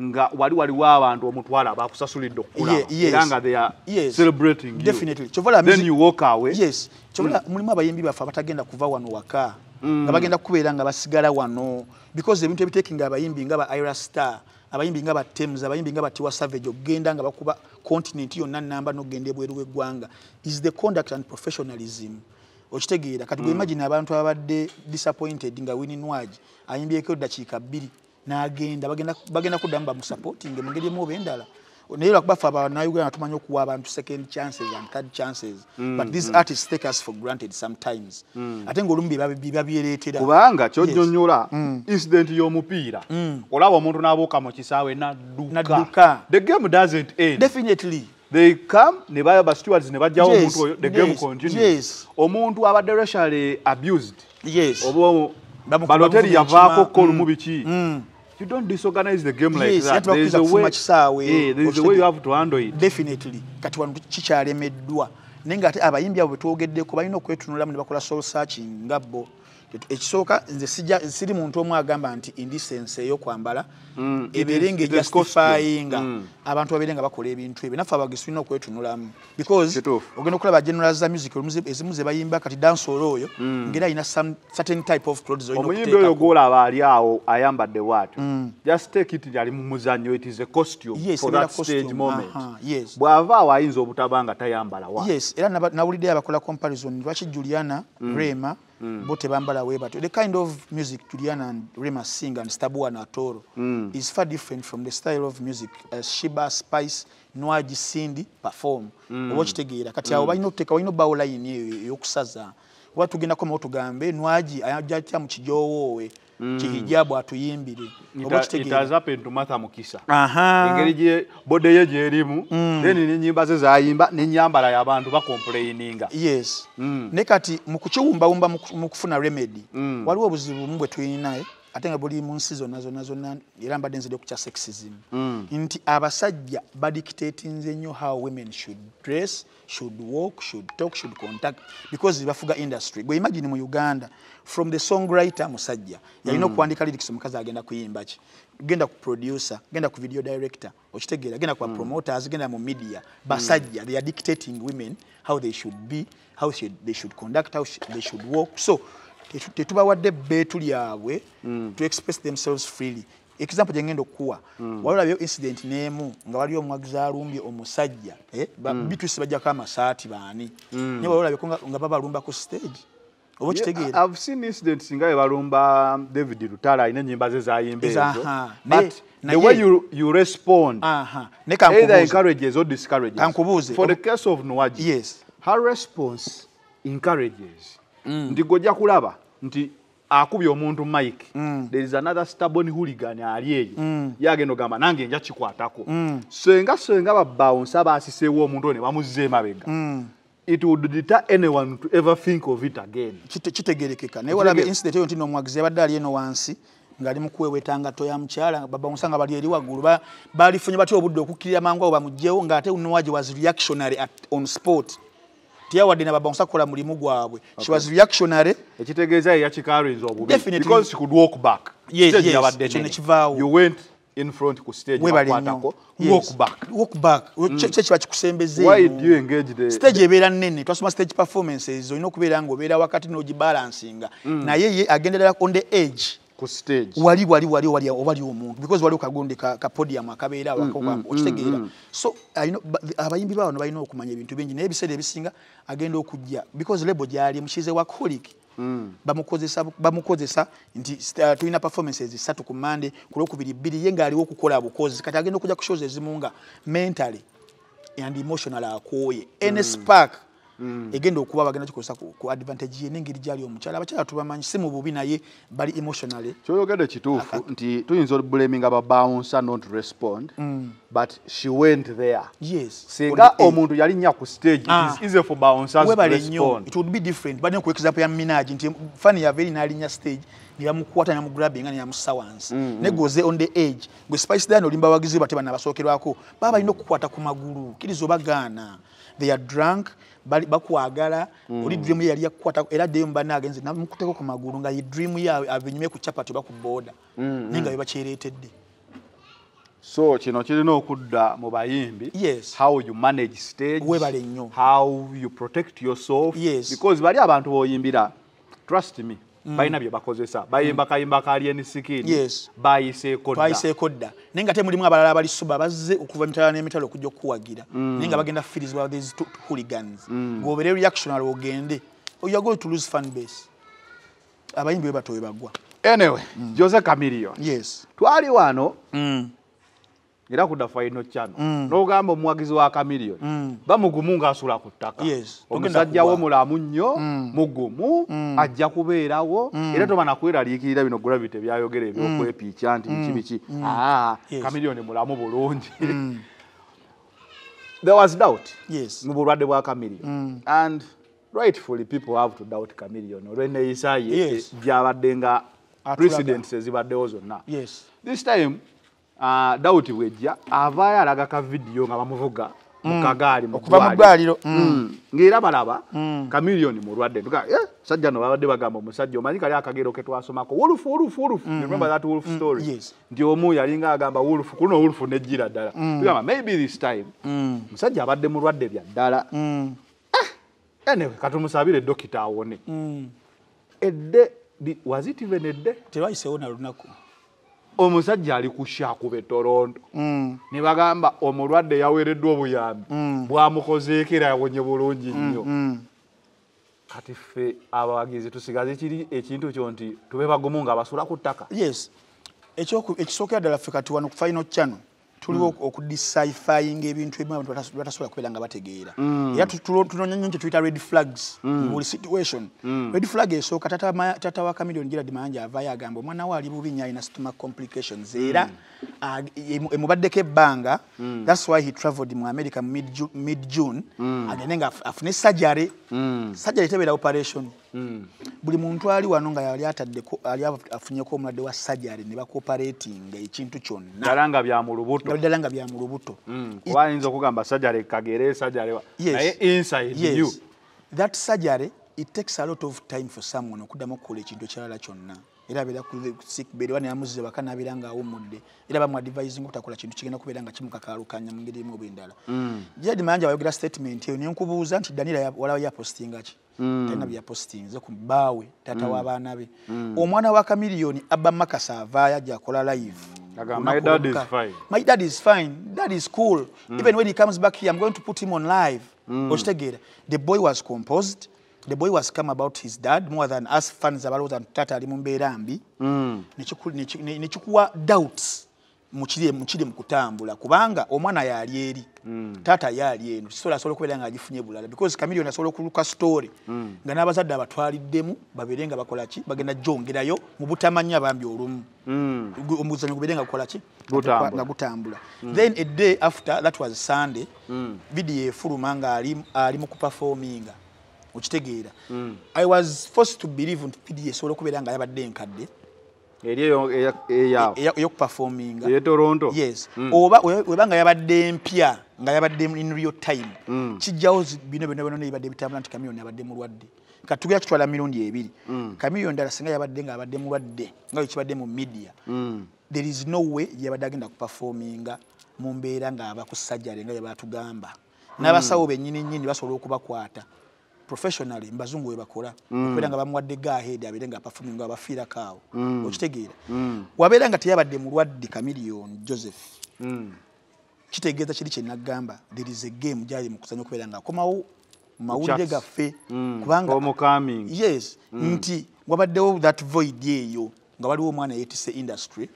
Nga wali waliwo abantu omutwala bakusasulidde okulaba Ye- yes. era nga they are Yes. celebrating you. Definitely. Kyovola then music- you walk away. Yes. Kyobola mulimu abayimbi baffe abatagenda kuva wano waka nga bagenda kubeera nga basigala wano because ebintu ebitekinga abayimbi nga ba ira star abayimbi nga ba tems abayimbi nga ba tiwa savage okugenda nga bakuba continent yonna namba nokugenda ebweru w'eggwanga is the conduct and professionalism. Okitegeera kati bwe imagine abantu abadde disappointed nga wininwagi ayimbyeko dakiika bbiri n'agenda bagenda bagenda kuddamu bamusupporting mu ngeri emu oba endala naye lwakuba ffe abanauganda tumanyi okuwa abantu second chances and third chances but these artists take us for granted sometimes. Ate ngaolumu biba byereetera kubanga kyojjonnyola incident y'omupiira olaba omuntu n'abuuka mu kisaawe N'adduka. the game doesn't end. Definitely. They come ne baya ba stewards ne bajjawo Yes, omuntu oyo the game yes, continues. yes. omuntu abadde racially abused yes. oba Bamukuba baloteri yavaako ekima. kolumu biki you don't disorganize the game like Yes, that. ate there is a way kufuluma kisaawe, Yeah, there is a way you have to handle it. Definitely. Kati wano kikyalemeddwa naye ngaate abayimbi abo betwogeddeko balina okwetunulamu ne bakola soul searching nga bo ekisooka nze siri muntu omu agamba nti indecency ey'okwambala ebeere is- nga it is costume. ejustifyinga. Abantu babeere nga bakola ebintu ebyo. Naffe abagezi tulina okwetunulamu. Because ogenda okulaba generals za music ezimu ze bayimba kati dansol oyo ngeri alina certain type of clothes omuyimbi oyo gwolaba ali awo ayambadde bwatyo. Just take it ali mu muzannyo. It is a costume for that stage moment. Bw'ava awo ayinza obutaba nga tayambala wa? Yes era nawuliddeyo abakola comparison. Lwaki juliana rema bo tebambala we batyo the kind of music juliana and rema sing and stabua na toro is far different from the style of music uh, shiba spice nwaji sindi perform. Oba okitegeera kati awo balina teka balina obbawo layini eyo ey'okusaza gina tugendako watu tugambe nwaji ajja atya mu kijowoowe kihijabu atuyimbire. Oba It has okitegeera happened to Martha Mukisa. Aha. engeri gye bode ye gyerimu then nenyimba ze zayimba nenyambala y'abantu bakomplaininga yes. Ne kati mu kukiwumbawumba mu ku- mu kufuna remedy waliwo obuzibu bumu bwe tulinaye ate nga buli mu nsi zonna zonna zonna era mbadde nzidde ku kya sexism. Nti abasajja badictatinze nnyo how women should dress should walk should talk should contact because bafuga industry. Gwe imagine mu uganda from the songwriter musajja. Yalina okuwandika lyrics omukazi agenda kuyimba ki? Genda ku producer genda ku video director okitegeera genda ku promoters genda mu media. Basajja mm. they are dictating women how they should be how should, they should conduct how sh they should walk. So tetu- tetubawadde beetu lyabwe Mm. to express themselves freely. Example gyengenda okukuwa Mm. wali olabyeyo incident n'emu nga waliyo omuwagizi alumbye omusajja eh, ba- bitusi bajjako amasaati baani? Naye wali olabyeko nga- nga babalumba ku stage oba okitegeera Yeah, I've seen incidents nga balumba David Lutala alina ennyimba ze zayimba ezo. But the way you, you respond either encourages or discourages. Kankubuuze. For the case of Nwaji, Yes. her response encourages. Nti gojja kulaba nti akubye omuntu mike there is another stubborn hooligan ali eyo. Yagenda ogamba nange nja kikwatako senga senga babawunsa basiseewo omuntu oyo ne bamuzza emabega it would deter anyone to ever think of it again. Kite- kitegerekeka. Naye walabye incident eyo nti n'omuwagizi yabadde ali eno wansi ng'ali mu kuweweeta ngato ya mukyala babamusa nga bali eri waggulu Ba- balifunye batya obudde okukkirira mangu awo bamugjewo ng'ate nowaji was reactionary at, on sport tiyawadde na babamusa kukola mulimu gwabwe. She was reactionary. Ekitegeeza ye yakikarinza obubi because she could walk back. Yes, yes, yabadde ekyo nekivaawo. you went in front ku stage bakwatako walk back. Walk back. Kye- kye kiba the stage ebeera nnene. Twasoma stage performances olina okubeera ngaobeera wakati n'ogibalansinga naye ye agendera on the edge. Ku stage. Wali wali wali wali wali omuntu. Because waliwo kagonde ka, ka podium akabeera mm, okitegeera. so alina ba- abayimbi bawano balina okumanya ebintu bingi. Naye ebiseera ebisinga agenda okujja. Because lebo gyali mukize wa colic bamukozesa bamukozesa nti uh, tulina performances ssatu ku mande ku lwokubiri bbiri ye ngaaliwo okukola bukozi kati agenda okujja ku shows ezimu nga mentally and emotional akooye. Any spark egenda okuba bagenda kikozesa ku, advantage ye n'engeri gyali omukyala. Abakyala tubamanyi si mu bubi naye bali emotionally kyoyogedde kituufu nti tuyinza obulaminga babawunsa not respond but she went there. Yes. Singa omuntu yali nnya ku stage Ah. is for bouncers to webale nnyo. respond. It would be different. Balina ku example ya minaj nti fani yava eri n'alinnya stage ne bamukwata ne bamugrabinga ne yamussa wansi ne goze on the edge. Gwe spice dan olimba abagizi bate bana basookerwako baba balina okukwata ku magulu. Kiriza obagaana they are drunk bakwagala. Oli dream ye yali yakukwata era addeyo mu banne agenze namukuteko ku magulu nga ye dream ye abinyume ku chapati oba ku booda naye nga bebakyereetedde so kino kirina okudda mu bayimbi. Yes. how you manage stage. Webale nnyo. how you protect yourself. Yes. because bali abantu boyimbira. Trust me balina bye bakozesa. Bayimba kayimba ka Yes. bayiseeko dda naye nga te mulimu abalala abalisuba bazze okuva emitala n'emitala okujja okukuwagira. Naye nga bagenda firis wa these hooligans. Ng'obeere reactionary ogende you are going to lose fan base. Abayimbi we bato we bagwa. Anyway jose camilion yes. Twali wano era kudda faino chano n'ogamba omuwagizi wa camilion bamugumu ng'asula ku ttaka. Omusajja we mulamu nnyo mugumu ajja kubeerawo. Era tobana kweraliikirira bino gravity byayogera ebyokwepiikya nti biki biki. Aa Yes. camilion mulamu bulungi. [laughs] There was doubt Yes. mu bulwadde bwa camilion and rightfully people have to doubt camilion olw'enneeyisa ye gyabadde nga precedents ezibaddewo zonna. Yes. This time dawuti bwejja avaayo alaga ka vidiyo nga bamuvuga mu kagaali mu okuva mu ddwaliro. Mm. ng'era balaba kamiliyoni mulwadde tuga eh, sajja no babadde bagamba omusajja omanyi kali akagero ke twasomako wulufu wulufu wulufu You remember that wolf story? Yes. nti omu yalinga agamba wulufu kuno wulufu nejjira ddala. Tugamba maybe this time. Omusajja abadde mulwadde bya ddala. Ah, anyway katumusabire dokita awone. Edde was it even edde? Tebayiseewo na lunaku omusajja ali ku shakuba etorondo ne bagamba omulwadde yaweereddwa obuyambi. Bwamukozeeko era yawonye bulungi nnyo. kati ffe abawagizi tusigaze kiri ekintu kyo nti tube bagumu nga basula ku ttaka. Yes. Ekisookera ddala ffe kati wano ku final channel tuliwo okudisifying ebintu ebimu abantu batas- batasobola kubeera nga bategeera. Era tu- tulo- tunoonya nnyo kye tuyita red flags mu buli situation. Red flag esooka tata wa camilion gerard mayanja avaayo agamba omwana we ali bubi nnyo alina stomach complications. Era emubaddeko ebbanga thats why he travelled mu america mid Ju- mid june agende nga af- afune sajare sajare tebeera operation buli muntu ali wano nga yali ataddeko ali af- afunyeko omulwadde wa sajare ne bakoperatinga ekintu kyonna. Ddala nga bya mu lubuto. Nga ddala nga bya mu lubuto. Kuba ayinza okugamba sajjale kagere Yes. naye inside you. That surgery it takes a lot of time for someone okuddamu okukola ekintu ekirala kyonna era abeera ku sick bed wa neamuzza waka nabeera ngaawumudde era bamuadvising obutakola kintu kigenda kubeera nga kimukakaalukanya mu ngeri emu oba endala. Jad manja wayogera statement eyo nenkubuuza nti danira walawo yapostinga ki? Talina byapostinze ku bbaawe taata w'abaana be. Omwana wa kamiliyoni abba makasa avaayo ajja akola live. "My dad is fine." my dad is fine. Dad is cool. Even when he comes back here i'm going to put him on live. Okitegeera the boy was composed the boy was come about his dad more than us fans abalowooza nti taata ali mu mbeera mbi. Neki- ne- nekikuwa doubts mukiri mu kutambula kubanga omwana yaali eri. Taata yaali eno kisobola asobola okubeera nga agifunye bulala because kamiliyoni asobola okuluka story. Nga n'abazadde abatwaliddemu babeere nga bakola ki? Bagenda jongerayo mu butamanya bambi olumu. Omuzanyo gubeere nga gukola ki? Nga gutambula. then a day after that was sunday vidiyo efuluma nga ali, ali mu kuperforminga okitegeera. I was forced to believe nti vidiyo esobola okubeera nga yabadde enkadde. Ey'okuperforminga toronto? Yes. Oba we- weba nga yabadde mpya nga yabadde in real time. Kijjawo zi- bino byonna byonna ebibadde bitambula nti kamiliyoni yabadde mulwadde. Katugera kitwala mirundi ebiri. Kamiliyoni ddala singa yabadde nga abadde mulwadde nga wekibadde mu media there is no way yabadde agenda kuperforminga mu mbeera ng'aba ku sajjale nga byebatugamba n'abasawo bennyini nnyini basobola okubakwata professionally mbazungu webakola okubeera nga bamuwadde gahed abeere nga performing nga bafiirako awo. Okitegeera wabeera nga teyabadde mulwadde kamiliyoni joseph. Kitegeeza kiri kyenagamba there is a game gyali mu kuzanya okubeera nga akomawo mu mawulire chats. gaffe. Mm, kubanga yes nti wabaddewo that void eyo nga waliwo omwana yeetise industry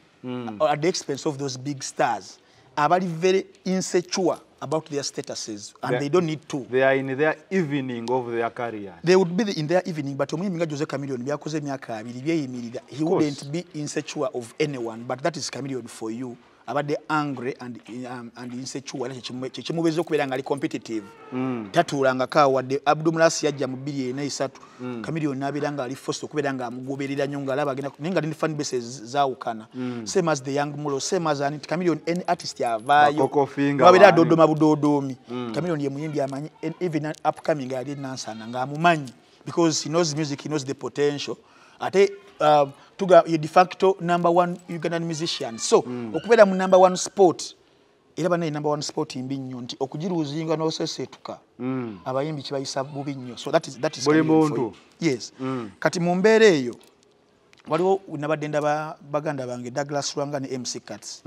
at the expense of those big stars. Abali very insecure about their statuses and They- they don't need to. they are in their evening of their career. They would be in their evening but omuyimbi nga jose Chameleon byakoze emyaka abiri byeyimirira. He wouldn't be insecure of anyone but that is Chameleon for you abadde angry and, um, and insecure ne chimwe chimubeze okubeera nga ali competitive. Tatuulangako ka wadde abdumulasi yajja mu bbiri ena esatu. Camilion nabeera nga ali forced okubeera nga amugoberera nnyo ngaalaba agenda naye nga ne fan bases zaawukana. Same as the young mulo same as an kamilion any artist avaayo vayo wabira wabeera baani. adodoma mm. camilion ye muyimbi amanyi even upcoming ali nansana ng'amumanyi because he knows music he knows the potential. Ate um, tuga ye de facto number one ugandan musician. So okubeera mu number one sport era banaye number one sport mbi nnyo nti okugiruuzinga n'oseseetuka abayimbi kibayisa bubi nnyo. So that is, that is yes. Kati mu mbeera eyo waliwo nabadde ndaba baganda bange douglas lwanga ne mc cats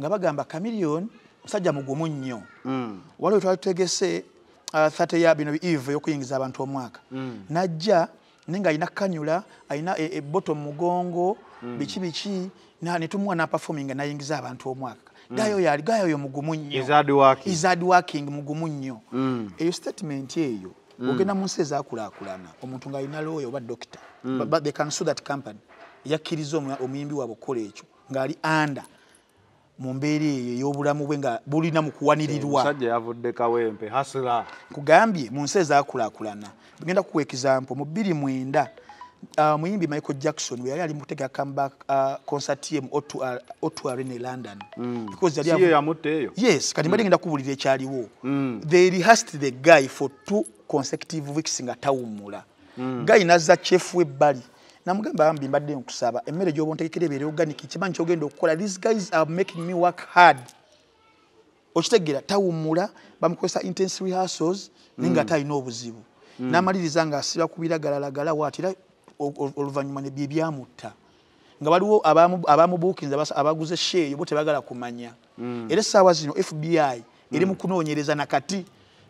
nga bagamba camilion musajja mugumu nnyo. Waliwo twali tutegese uh, thate ya bino eve ey'okuyingiza abantu omwaka. Najja naye nga alina kanyula alina e- ebboto mu mugongo biki biki. Na- ne tumuwa naperforminga nayingiza abantu omwaka. Gayo yali gayo oyo mugumu nnyo. Is hard working. Mugumu nnyo. Eyo statement eyo ogenda mu nsi ezaakulaakulana omuntu ng'alina looyo oba dokita they can sue that company. Yakkiriza omu- omuyimbi waabwe okukola ekyo ng'ali anda mu mbeera eyo ey'obulamu bwe nga bulina mu kuwanirirwa omusajja yavudde kawempe hasira. Kugambye mu nsi ezaakulaakulana genda kuwa example mu bbiri mwenda uh, muyimbi michael jackson we yali ali mu kutegeka comeback uh, concert ye mu O2 O2 arena e london. Because yali si avu- ye yamutta eyo? Yes kati mbadde ngenda kubuulira ekyaliwo. They rehearsed the guy for two consecutive weeks nga tawummula. Guy nazza chef webbali namugamba bambi mbadde nkusaba emmere gy'oba ontegekera ebeere organic kimanyi kyogenda okukola. These guys are making me work hard. Okitegeera tawummula bamukozesa intense rehearsals naye nga ate alina obuzibu. N'amaliriza ng'asiba ku biragalalagala waati era oluvannyuma ne bye byamutta. Nga waliwo abamu- abamubuukinza abaguze sheeyo bo tebagala kumanya. Era essaawa zino fbi eri mu kunoonyereza nakati.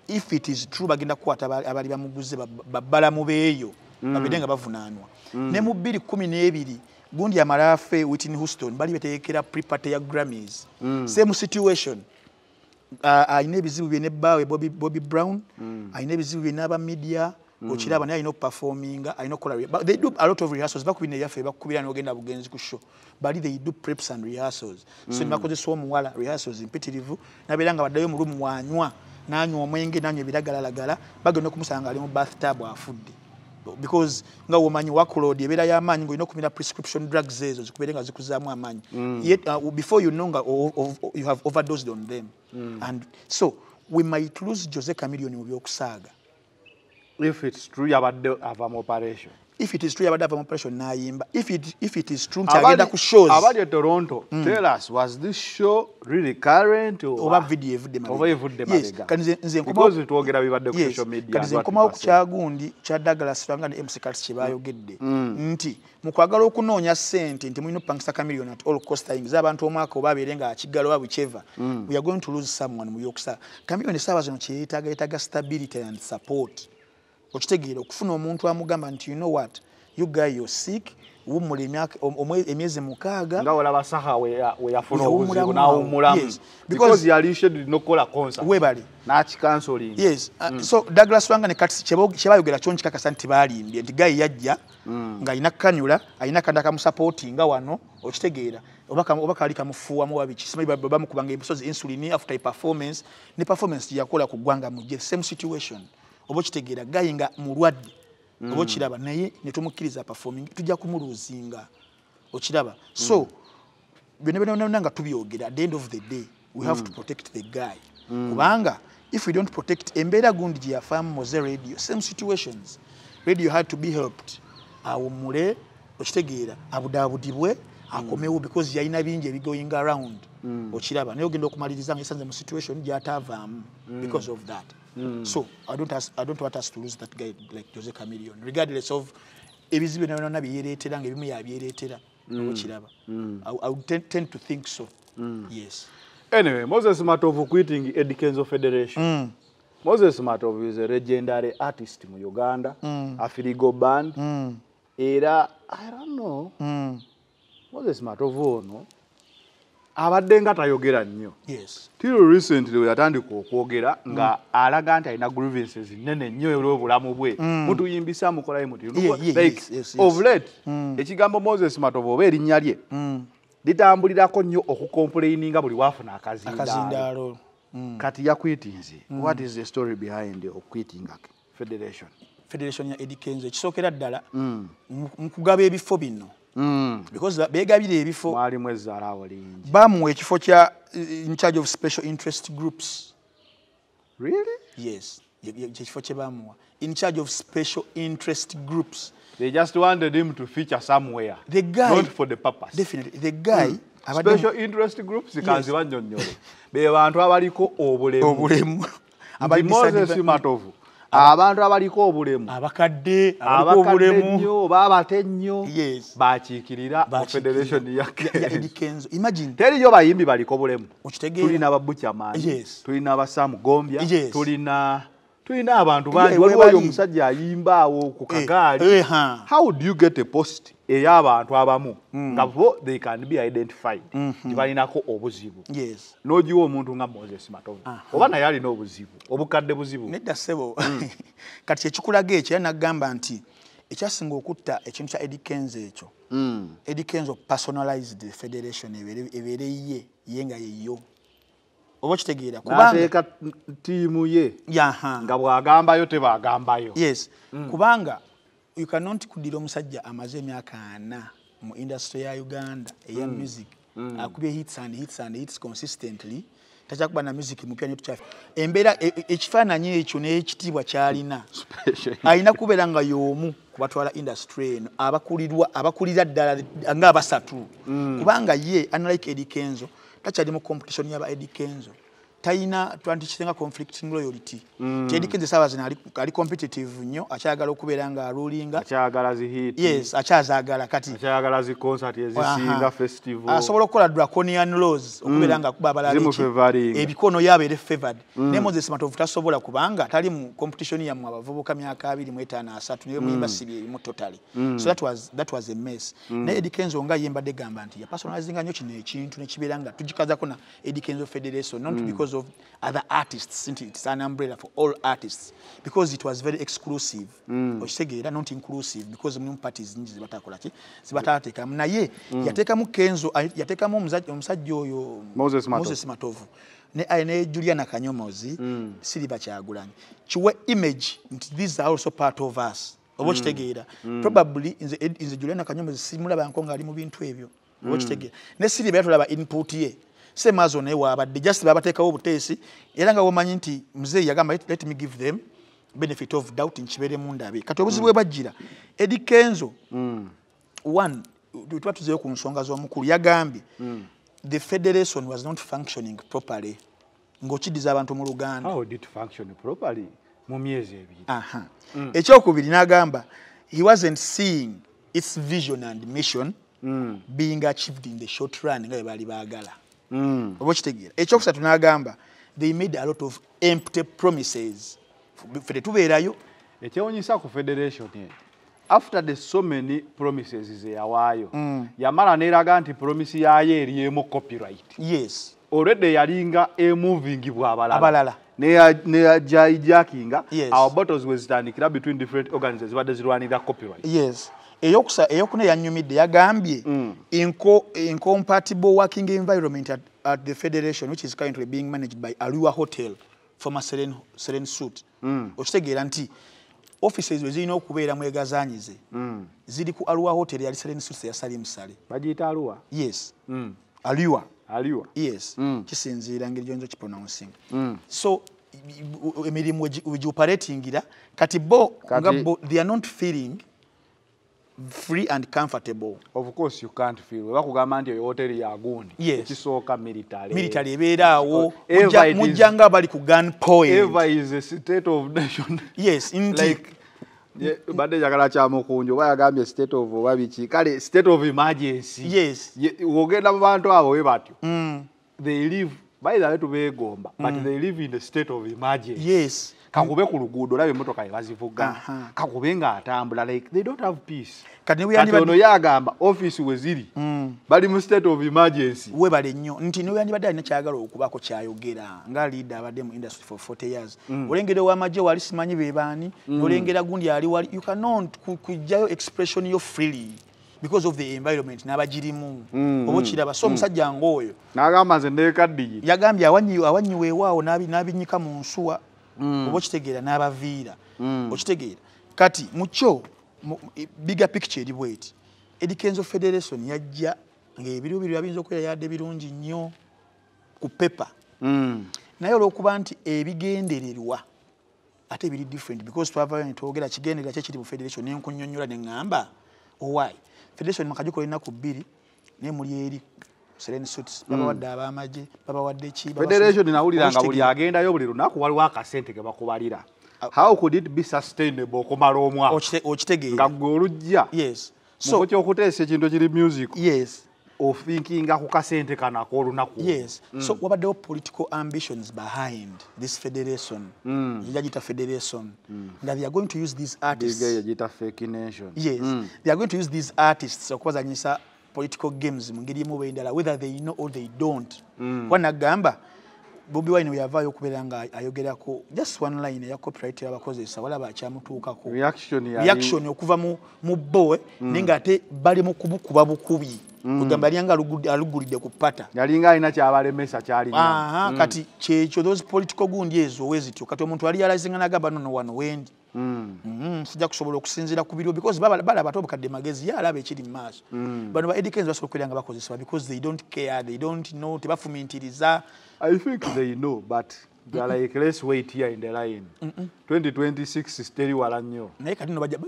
If it is true bagenda kukwata aba- abaali bamuguze bab- babbalamu beeyo babeere nga bavunaanwa. Ne mu bbiri kumi n'ebiri gundi amalaafe whitney houston bali betegekera prepate ya grammys. Same situation. Alina ebizibu bye nebbaawe Bobby, Brown alina ebizibu bye n'aba media okiraba naye alina okuperforminga alina okukola they do a lot of rehearsals. Bakubina ebyaffe bakubira n'ogenda bugenzi ku show. Bali they do preps and rehearsals. So nibakozesa omuwala rehearsals mpitirivu nabeera nga baddayo mu rumu wanywa nanywa omwenge nanywa ebiragalalagala bagenda okumusanga nga ali mu bathtub afudde because nga womanyi wakulodi ebeera y'amaanyi ngaolina okumira prescription drugs ezo zikubeere nga zikuzaamu amaanyi. Yet uh, before you know nga you have overdosed on them. And so we might lose jose camilion mu byokusaaga. If its true yabadde ava mu operation if it is true yabadde ava mu operation n'ayimba. If it, if it is true nti agenda ku shows. abali e toronto tell us was this show really current oba video evudde oba evudde mabega? twogera bibadde ku social media kati nze nkomawo ku kyagundi kya douglas lwanga ne mc cats kye baayogedde nti mu kwagala okunoonya ssente nti mulina opangisa kamiliyoni at all costing z'abantu omwaka oba abeere nga akiggala oba whichever we are going to lose someone mu yokusa kamiliyoni saawa zino kyeyeetaaga yeetaaga stability and support okitegeera okufuna omuntu amugamba nti you know what? You guy you're sick. Omwe- emyezi mukaaga. Nga olaba saha we ya- we yafuna Yawummulamu obuzibu Yes, because yali scheduled n'okukola concert. Weebale. N'akikansoling yes. Uh, so douglas wanga ne kati kyebayogera kyo nkikakasa nti baalimbye nti gayi yajja ng'alina kanyula alina kanda kamusapootinga wano okitegeera. Oba kaali kamufuuwamu wabiki simanyi ba- bamukubanga ebisozi insulin after performance. Ne performance gyeyakola ku ggwanga mujje same situation oba okitegeera gayi nga mulwadde oba okiraba naye ne tumukkiriza performing tujja kumuluuzinga okiraba. So byonna byonna byonna nga tubyogera at the end of the day we have to protect the guy. Kubanga if we don't protect embeera gundi gye yafaamu moze radio same situations. Radio had to be helped. Awummule okitegeera abudaabudibwe akomewo because yalina bingi ebigoing around. Okiraba naye ogenda okumaliriza nga yesanze mu situation gyataavaamu because of that. So I don't, ask, i don't want us to lose that guy like jose camillion regardless of ebizibu byonna byonna byeyereetera ngaebimu yabyereetera okiraba. I, I would tend, tend to think so. Yes. Anyway moses matovu quitting Eddie Kenzo federation moses matovu is a legendary artist mu uganda afirigo band. Era i don't know moses matovu ono abadde nga tayogera nnyo. Yes. Till recently weyatandika okwogera nga alaga nti alina grievances nene nnyo olw'obulamu bwe. Mutuyimbisa mukolayo muti Yeah, yeah, like yes, yes, yes. of late ekigambo moses matovu oba erinnya lye litambulirako nnyo okukomplaininga buli waafuna akazindaalo. Kati yakwitinze what is the story behind okwitinga federation? Federation ya edikenzo ekisookera ddala mu kugaba ebifo bino because ba- beegabira ebifo. Mwalimu ezaalaawo lingi. Bamuwa ekifo kya eh, in charge of special interest groups. Really? Yes. Ye- ye- kyekifo kye bamuwa. In charge of special interest groups. They just wanted him to feature somewhere. The guy- not for the purpose. Definitely. The guy mu- special interest groups kanzi bannyonnyole. Be bantu abaliko obulemu. Obulemu. Moses matovu abantu abaliko obulemu. Abakadde abaliko abakadde obulemu. nnyo oba abate nnyo bakiikirira federation ya Ya- ya Eddie Kenzo. Imagine. Teriyo bayimbi baliko bulemu Okitegeera? tulina ababukyamaani Yes. tulina abasamugombya Yes. tulina tulina abantu bangi. Yeah, waliwo webali. oyo omusajja ayimba awo ku Eh, kagaali. eh, how do you get a post ey'abantu abamu nga bo they can be identified. Nti balinako obuzibu. N'ogiwa omuntu nga moses matovu. Oba naye alina obuzibu obukadde buzibu. Nedda ssebo. [laughs] Kati kyekikulaga ekyo era nagamba nti ekyasinga okutta ekintu kya edikenzo ekyo edikenzo personalized federation ebeere- ye ye nga yeyo oba okitegeera? Kubanga n'ateeka ttiimu ye nga bw'agambayo tebagambayo. Yes. Kubanga you cannot kuddira omusajja amaze emyaka ana mu industry ya uganda eya music. Akubye hits and hits and hits consistently. Takyakuba na music mupya netukyafe embeera e- e- ekifaananyi ekyo n'ekitiibwa kyalina alina kubeera nga y'omu kubatwala industry eno abakulirwa abakulira ddala nga abasatu. Kubanga ye unlike Eddie Kenzo takyali mu competition yaba Eddie Kenzo talina twandikisenga conflicting loyalty. Mm. tedi kenze esaawa zino ali, ali competitive nnyo akyagala okubeera nga arulinga akyagala zihit yes akyazaagala kati akyagala zi concert ezisinga festival. Asobola okukola draconian laws okubeera nga akuba abalala Zimu iki- favoring. ebikono yabeere favored. Ne moses matovu tasobola kubanga tali mu competition yammwe abavubuka myaka abiri mu etaano asatu niyo muyimba sibi erimu totally. Mm. so that was, that was a mess. Mm. ne edikenzo nga yemba de gamba nti yapersonalizinga nnyo kino ekintu nekibeera nga tugikazako na edikenzo federation not mm. because of other artists it's an umbrella for all artists because it was very exclusive. Okitegeera not inclusive because mulimu parties nyingi zibatakola ki? Zibataateekamu naye yateekamu kenzo yateekamu omusajja omusajja oyo Moses Matovu. moses matovu ne, eh, ne juliana kanyomozi siriba kyagulanyi kiwe image nti these are also part of us. Oba okitegeera probably nze, Ed- nze juliana kanyomozi simulabanko ngaali mu bintu ebyo. Oba okitegeera ne siriba yatulaba input ye semaazo naye waabadde just babateekawo obuteesi era nga womanyi nti muzeeyi yagamba "Let- let me give them benefit of doubt nkibeeremu ndabe kati obuzibu bwe bwajjira edi kenzo Mm. one tuba tuzeyo ku nsonga z'omukulu yagambye the federation was not functioning properly. Ng'okiddiza abantu mu luganda. How did it function properly? Mu myezi ebiri. Aha. ekyokubiri n'agamba he wasn't seeing its vision and mission being achieved in the short run nga bwe baali baagala. Mm. Oba okitegeera ekyokusatu n'agamba they made a lot of empty promises. Ffe tetubeerayo. Ekyewunyisa ku federation e after the so many promises zeyawaayo yamala neeraga nti promisi yaayo eriemu copyright. Yes. Already yalinga emovingibwa abalala. Neyajakinga Yes. our battles wezitandikira between different organizations zibadde zirwanira copyright. Yes eyokuna yanyumidde yagambye inco, incompatible working environment at, at the federation which is currently being managed by aliwa hotel former seren, seren suit. Okitegeera nti offices we zirina okubeeramu egazanyize ziri ku aliwa hotel yali seren suit yasali musale. Bagiyita aluwa yes. Mm. aliwa aliwa yes. Mm. kisinziira ngeri gyonza okipronouncing. So i- i- emirimu wegi- wegioperatingira kati bo Kati- nga bo they are not feeling free and comfortable. Of course you can't feel. Bakugamba kugamba nti eyo hoteri yagundi Yes. ekisooka military. Military ebeeraawo Ever is- mujja nga bali ku gun point. Ever is a state of nation. Yes [laughs] indeed. Like ye- badde njagala kyamukunju oba yagambye state of oba biki kale state of emergency. Yes. Ye- wogenda mu bantu abo we batyo they live by the way tubeegomba but they live in the state of emergency. Yes kakube ku luguudo olaba emmotoka ye bazivuga. Kakube ng'atambula like they don't have peace. Kati ne bwe kati yandibadde- ono yagamba offisi we ziri bali mu state of emergency. Webale nnyo. Nti newandibadde alina kyayagala okubako kyayogera nga leader abadde mu industry for 40 years. Olengera owamagye wali simanyi bebaani nolengera gundi ali wali you cannot ku- kujjayo expression yo freely because of the environment n'abagirimu. Oba okiraba? So omusajja ngaoyo n'agamba nze ndeekaddiyi yagambye awanyi- awanyiweewaawo n'abi- n'abinyika mu nsuwa oba okitegeera n'abaviira. Okitegeera. Kati mukyo biga picture eri bweti. Edikenzo federation yajja ng'ebiruubirirwa biyinza okubeera yadde birungi nnyo ku pepa naye olw'okuba nti ebigendererwa ate biri different because twavayo netwogera kigenderera ki ekiri mu federation nenkunyonyola neŋŋamba owai federation makajukolo ennaku bbiri naye muli eri seren suits babawadde abamagye babawadde ki federation nawulira nga buli agendayo buli lunaku waliwo akasente ke bakubalira. How could it be sustainable okumala omwaka Okite- okitegeera nga gwe olujja yes. So kyokuteesa ekintu ekiri music yes. ofinkinga ku kasente kano ak'olunaku yes. So wabaddewo political ambitions behind this federation. Yagita federation. Nga they are going to use these artists. digeyo gita fake nation. Yes. They are going to use these artists okubazanyisa political games mu ngeri emu bendala whether they know or they don't. Wanagamba bobi wine weyavaayo okubeera nga ayogerako just one line eya copyright yabakozesa walaba akyamutuukako reaction okuva mu, mu bowe naye ngaate bali mu kumukuba bukubi. Kugamba yaliyanga alugulidde ku pata. Yalinga alina kyabalemesa kyalina kati kyekyo those political gundi ezo wezityo kati omuntu ali yalazinga nagamba nono wano wendi sijja kusobola okusinziira ku biro because baba- balaba ate obukadde magezi ye alaba ekiri mu maaso. Bano ba edikens basobola okubeera nga bakozesebwa because they don't care they don't know tebafumintiriza. I think they know but they're like let's wait here in the line. 2026 teri wala nnyo. Naye kati no bajja-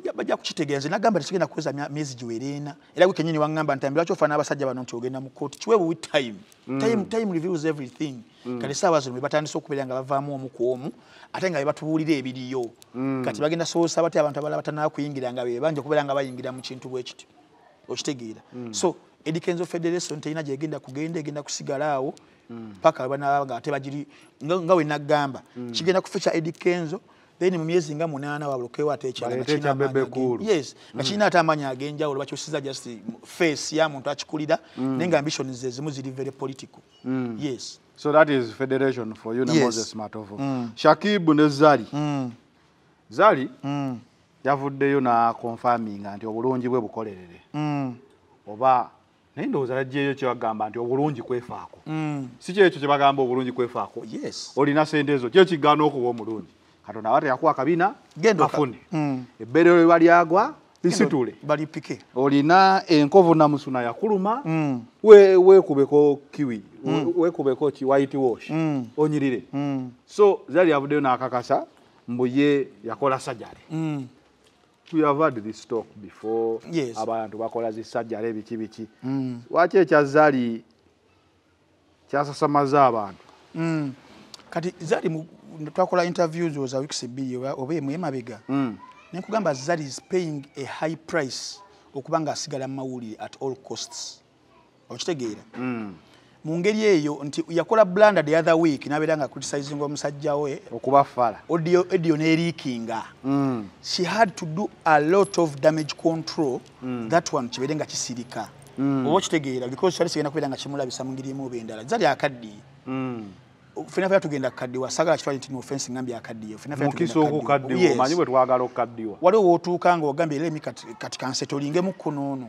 nze nagamba tekigenda mya- myezi giwera ena. Era gwe kenyini waŋŋamba nti ambira kyofa n'abasajja bano nti ogenda mu kooti kiweebu with time. Time, time reveals everything. Kati essaawa zino bwe batandise okubeera nga bavaamu omu ku omu ate nga be batubuulira ebiriyo. Kati bagenda sobosa batya abantu abalala batanaba kuyingira nga be banja okubeera nga bayingira mu kintu bwe kityo okitegeera. So edikenzo federation terina gyegenda kugenda egenda kusigala awo paka banaba nga ate bagiri nga we nagamba kigenda kufecha edikenzo then mu myezi nga munaana wabulukewo ate ekyala nga kirina kirina ate amaanyi ag'enjawulo bakyusiza just face ya muntu akikulira naye nga ambition ze zimu ziri very political. Yes. So that is federation for you Yes. moses matovu. Shakibu ne zali. Zali yavuddeyo nakonfaminga nti obulungi bwe bukolerere. Oba naye ndowooza yajjeeyo kyebagamba nti obulungi kwefaako. Si kyekyo kyebagamba obulungi kwefaako. Olina sente ezo. Kyo kigaana okuba omulungi. Katonda aba teyakuwa kabina Genda oka- kafune ebbeere lwe balyagwa lisitule. Bali pike olina enkovu namusuna yakuluma. We- weekubeko kiwi we- weekubeko ki white wash. Onyirire. So zali yavuddeyo n'akakasa mbu ye yakola sajale we have had this talk before Yes. abantu bakola zisajjala ebiki biki waki ekyazaali kyasasamaza abantu? Mm. kati zali twakola interviews oza weeks bbiri oba emu emabega nenkugamba zali is paying a high price okuba ng'asigala mu mawulire at all costs. Okitegeera mu ngeri eyo nti yakola blanda the other week nabeera nga criticizing omusajja we. Okubafala. Audio neeriikinga she had to do a lot of damage control. That one kibeere nga kisirika. Oba okitegeera? Because kyali kigenda kubeera nga kimulabisa mu ngeri emu oba endala. Zali akaddiye. Fena fena tugenda kukaddiwa. Sagala kitwali nti offense ngambye ffenna mukisa okukaddiwa omanyi bwe twagala okukaddiwa. Waliwo wootuuka nga ogambye era emi kati kati kansetolingemu kunono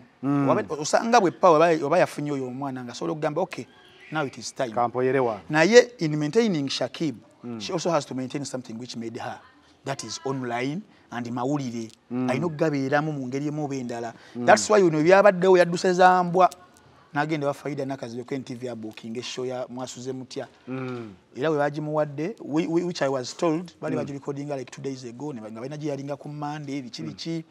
osanga bwe pa oba- oba yafunye oyo omwana nga asobola okugamba okay now it is time. Wange naye in maintaining shakib she also has to maintain something which made her. That is online and mawulire. Alina okugabeeramu mu ngeri emu oba endala. Thats why bino byabaddewo yadduse za mbwa nagenda wafaida nakaziyo ko ntv abookinga eshow ya mwasuze mutya. Era bwe bagimuwadde whi- whi- which i was told bali bagirecordinga like two days ago nga balina gye yalinga ku monday biki biki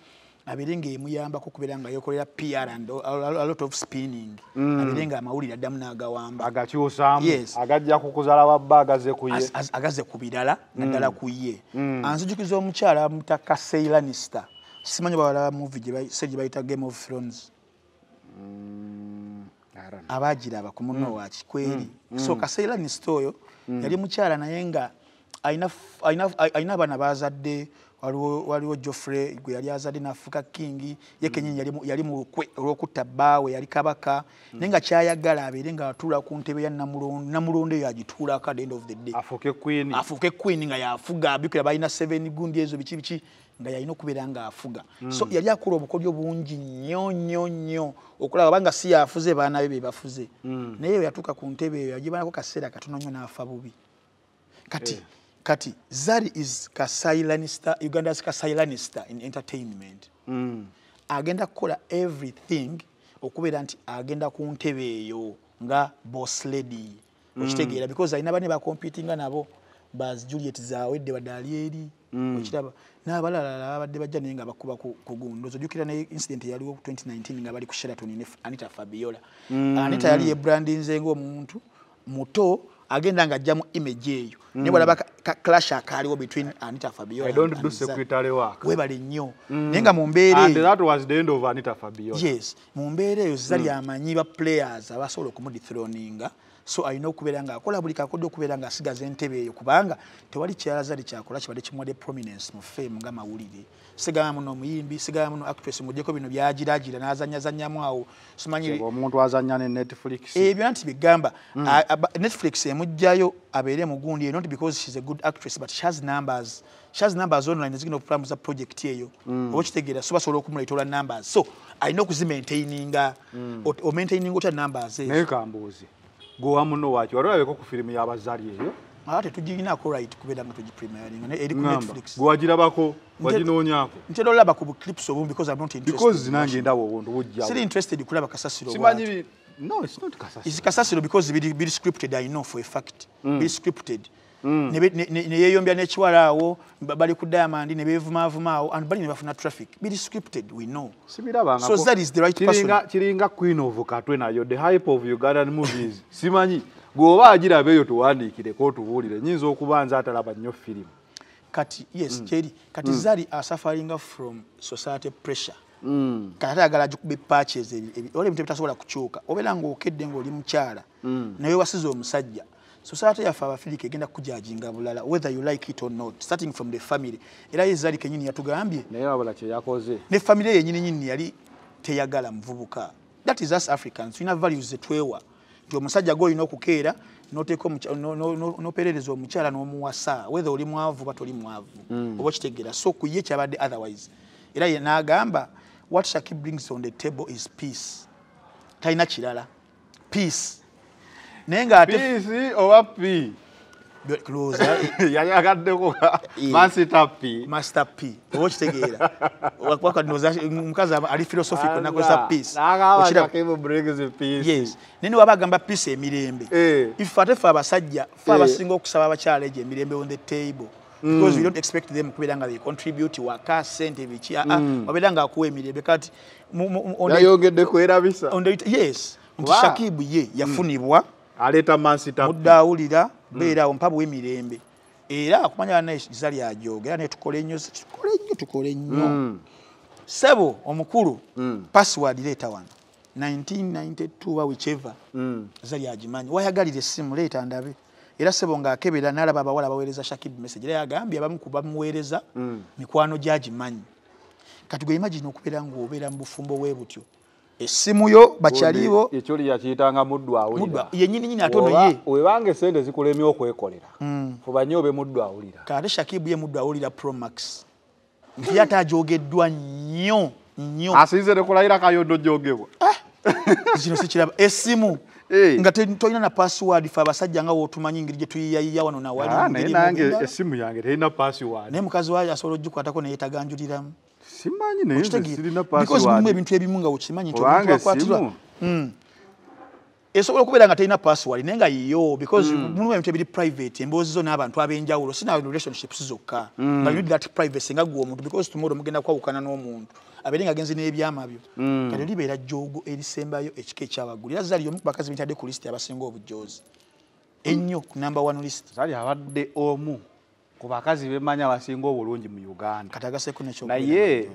abeere ngaemuyambako okubeera nga yekolera pr and a, lot of spinning. Abeere nga amawulire addamu n'agawamba. Agakyusaamu. Agajja kukuzala wabba agaze ku ye. Az- az- agaze ku birala naddala ku ye. Anzijukiza omukyala bamuta kaseilanista simanyi bawala muvi se gye bayita game of thrones. Abagiraba ku muno wa kikweri. So kaseilanista oyo yali mukyala naye nga alina abaana bazadde waliwo waliwo joffrey gwe yali azadde nafuuka kingi ye kenyini yali mu- yali mu lukwe olwokutta bbaawe yali kabaka. Naye nga kyayagala abeere nga atuula ku ntebe ya namulondo namulondo eyo agituulako at the end of the day. Afuke queen. Afuuke queen nga yafuga abikira balina seven gundi ezo biki biki nga yalina okubeera nga afuga so yali akola obukodyo bungi nnyo nnyo nnyo okulaba obanga si yafuze baana be be bafuze. Naye yatuuka ku ntebe eyo yagibanako kaseera katono nnyo n'afa bubi. Kati kati zari is kasailanista uganda's kasailanista in entertainment. Agenda kukola everything okubeera nti agenda ku ntebe eyo nga boss lady. Okitegeera because alina bane bakompitinga nabo bas juliet zawedde wadde ali eri okiraba n'abalala babadde bajja naye nga bakuba ku ku gundo. Ojjukira ne incident eyaliwo ku 2019 nga bali ku sheraton ne anita fabiola. Anita yali yebrandinze ng'omuntu muto agenda nga ajja mu image eyo. Naye bwalaba ka- clash akaaliwo between anita fabiola i don't and do secretary work. Webale nnyo. Naye nga mu mbeera and that was the end of anita fabiola. Yes. Mu mbeera eyo zali amanyi ba players abasobola okumudithroninga so alina okubeera nga akola buli kakodde okubeera nga asigaza entebe eyo kubanga tewali kirala zali kyakola kibadde kimuwadde prominence mu fame nga mawulire. Sigamba muno omuyimbi sigamba muno actress mugyeko bino byagiragira n'azanyazanyamu awo. Simanyi omuntu azanya ne netflix. Ebyo nti bigamba aba- netflix emugjayo abeere mugundi eyo not because shes a good actress but she has numbers. She has numbers online ezigenda okupulamuza project eyo. Oba okitegeera so basobola okumuleeta olwa numbers. So alina okuzimaintaininga ot- omaintaininga otya numbers ezo? Naye kambuuzi gwewa muno waki wali olabeko ku firimu y'abazali eyo? Ate tugirinako right kubeera nga tugipremieringa naye eri ku netflix. Gwewagirabako waginoonyaako ntera olaba ku buclips obumu because i'm not because interested nange ndaba obuntu siri bujjawo interested kulaba kasasiro simanyi no it's not kasasi is kasasiro because biri, biri scripted i know for a fact. Mm. biri scripted ne be- ne- yeeyombya n'ekiwala awo ba- bali ku diamond ne beevumaavuma awo and bali ne bafuna traffic. Biri scripted we know. So that is the right kiringa, kiringa queen of katwe nayo the hype of ugandan movies [laughs] simanyi gweoba agiraba eyo tuwandiikireko otubuulire nyinza okuba nze atalaba nnyo firimu. Kati yes kyeri kati zali asufferinga from society pressure. Kati ate ayagala agikuba epatches ola ebintu ebitasobola kukyuka obeera ng'okedde ng'oli mukyala naye wasiza omusajja society yaffe abafirika egenda kukujajinga bulala whether you like it or not starting from the family. Era ye zali kenyini yatugambye. Naye wabula kyeyakoze ne famire yennyini nyini yali teyagala muvubuka. That is us africans tulina values zetwewa nti omusajja gwolina okukeera noteeka omuky- no- no- no- nopeerereza omukyala n'omuwasa whether oli mwavu oba toli mwavu oba okitegeera. So ku ye kyabadde otherwise. Era ye n'agamba what shaki brings on the table is peace. Talina kirala. Peace naye ng'ate pisi oba p? Lowooza [laughs] yayagaddeko Eh. masita p. Master p. Oba okitegeera. Wakadinoza omukazi aba- ali philosophical nakozesa peace. Okiraba? yes. Naye niwaba agamba peace emirembe. Eh. ife ate fe abasajja fe Eh. abasinga okusaba abakyala egyo emirembe on the table because we don't expect them kubeera nga becontribute waka sente biki aa wabeera nga akuwa emirembe kati the- kwerabisa on the- yes. Nti Wa- shakibu ye yafunibwa aleeta mansita muddawulira beeraawo mpabu w'emirembe era akumanya bana iza lyajoga era netukole nnyo tukole nnyo tukole nnyo sebo omukulu password leeta wano. 1992 wa whichever. Za lyagimanyi wayagalira essimu leeta ndabe. Era sebo ng'akebera n'alaba abawala baweereza shakibu message. Era yagambye abamu ku bamuweereza mikwano gyagimanyi kati gwe imagine okubeera ng'obeera mu bufumbo bwe butyo essimu yo bakyalibo ekyo lyakiyitanga muddu awulira. Mudda yennyini nyini ate ono Oba- ye webanga esente zikulemye okwekolera fuba nnyo obe muddu awulira. Kate shakibu ye muddu awulira promax nti ate ajogeddwa nnyo nnyo. Asinze tekulayira kayondo jogebwa kino [laughs] sikiraba essimu Eh. nga tolina na password fe abasajja nga wootumanyi engeri gye tuyiyayiya wano nawali Ah, naye nange essimu yange terina password. Naye mukazi wayo asobola ogikwatako neyeetaganjuliramu simanyi naye nze Okitegeera? sirina because mulimu password ebintu ebimu nga okimanyi nti kubanga omuntu akwatirwa essimu esobola okubeera nga terina password naye nga yiyo because mulimu ebintu ebiri private emboozi zo n'abantu ab'enjawulo sina relationships zokka. Nga you need that privacy nga gwe omuntu because tomorrow mugenda kwawukana n'omuntu. Abeere nga agenze n'ebyama byo. Kati libeera jjogo erisembayo ekika ekyawaggulu era zali omu ku bakazi bentadde ku lisiti abasinga obujoozi. Ennyo ku number one list. Zali abadde omu ku bakazi bemanya abasinga obulungi mu uganda. Naye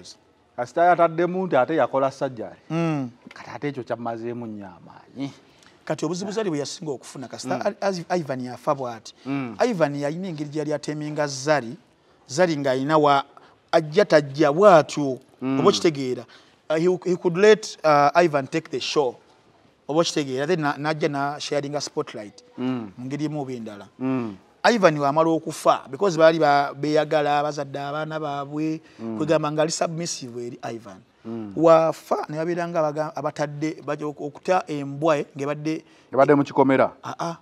kasita yataddemu nti ate yakola sajjale. Mm. kati ate ekyo kyamazeemu nnyo amaanyi. Kati obuzibu zali bwe yasinga okufuna kasita mm. ivan yafa bw'ati. Ivan yalina engeri gyeyali ateminga zali zali ng'alina wa ajja tajja bw'atyo. Oba okitegeera Uh, he, could let uh, ivan take the show. Oba okitegeera na- n'ajja na sharinga spotlight mu ngeri emu oba endala ivan wamala okufa because baali ba- beeyagala bazadde abaana baabwe kwegamba ngaali submissive eri ivan. Wafa ne babeera nga abatadde okuta embwa e ng'ebadde ebadde mu kikomera. Aa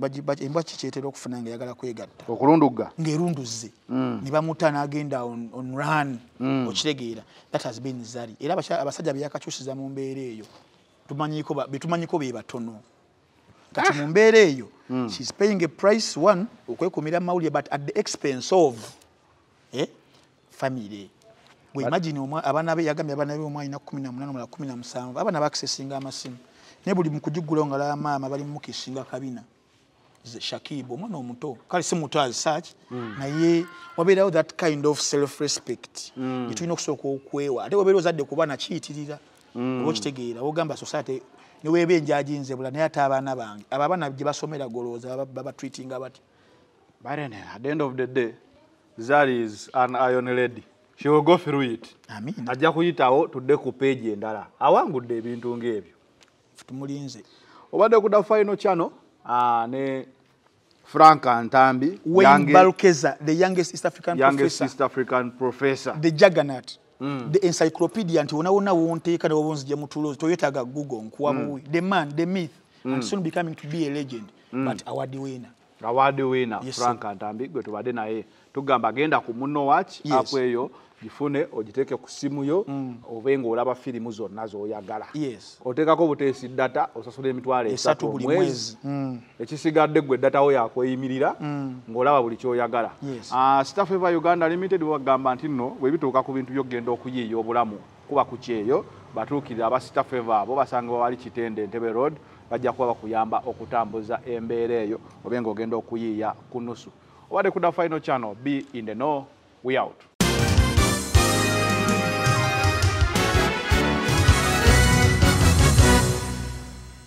bagi- bagi- embwa kikyetera okufuna nga eyagala kwegatta? Okulundugga. Ng'erunduze ne bamuta n'agenda on, on run okitegeera that has been zari. Era abasajja beyakakyusiza mu mbeera eyo. Betumanyiko be batono kati mu mbeera eyo shes paying a price one okwekumira mawulire but at the expense of eh, family. Gwe imagine omwa- abaana be yagambye abaana be omwana alina kumi na munaana omulala kumi na musanvu abaana bakisesinga amasimu. Naye buli mu kugigulawo nga laba maama bali mu kisinga kabina. Shakibu omwana omuto kale si muto as such. Naye wabeerawo that kind of self respect gyetulina okusooka okwewa. Ate wabeera ozadde ku baana kiyitirira. Oba okitegeera ogamba society neweeba enjajinze bula naye ate abaana bange abo abaana gye basomera golooza baba- babatreatinga bati But at the end of the day, Zari is an iron lady. She will go through it. Amina. Ajja kuyitawo tudde ku page endala. Awangudde ebintu ng'ebyo. tumulinze Obadde ku da final channel ah, ne Frank Antambi, wayne balkeza the youngest east african youngest professor East African professor. the juggernaut the encyclopedia nti wona wona wonteeka ne wabonzija mutulozi toyetaaga google nkuwa buwi the man the myth and soon becoming to be a legend but award winner. Award winner Yes, Frank Antambi gwe tubadde naye tugamba genda ku Muno Watch Yes. app eyo gifune ogiteeke ku simu yo obe ng'olaba firimu zonna z'oyagala. Oteekako buteesi data osasula emitwalo Esatu buli omwezi. mwezi. ekisigadde gwe data wo yakweyimirira ng'olaba buli kyoyagala. Ah, Staff Ever Uganda Limited bagamba nti nno bwe bituuka ku bintu by'okugenda okuyiiya obulamu kuba ku kyeyo batuukirira aba Staff Ever abo basanga wali kitende Entebbe Road bajja kuba bakuyamba okutambuza embeera eyo obe ng'ogenda okuyiiya ku nusu obadde ku da final channel be in the know we out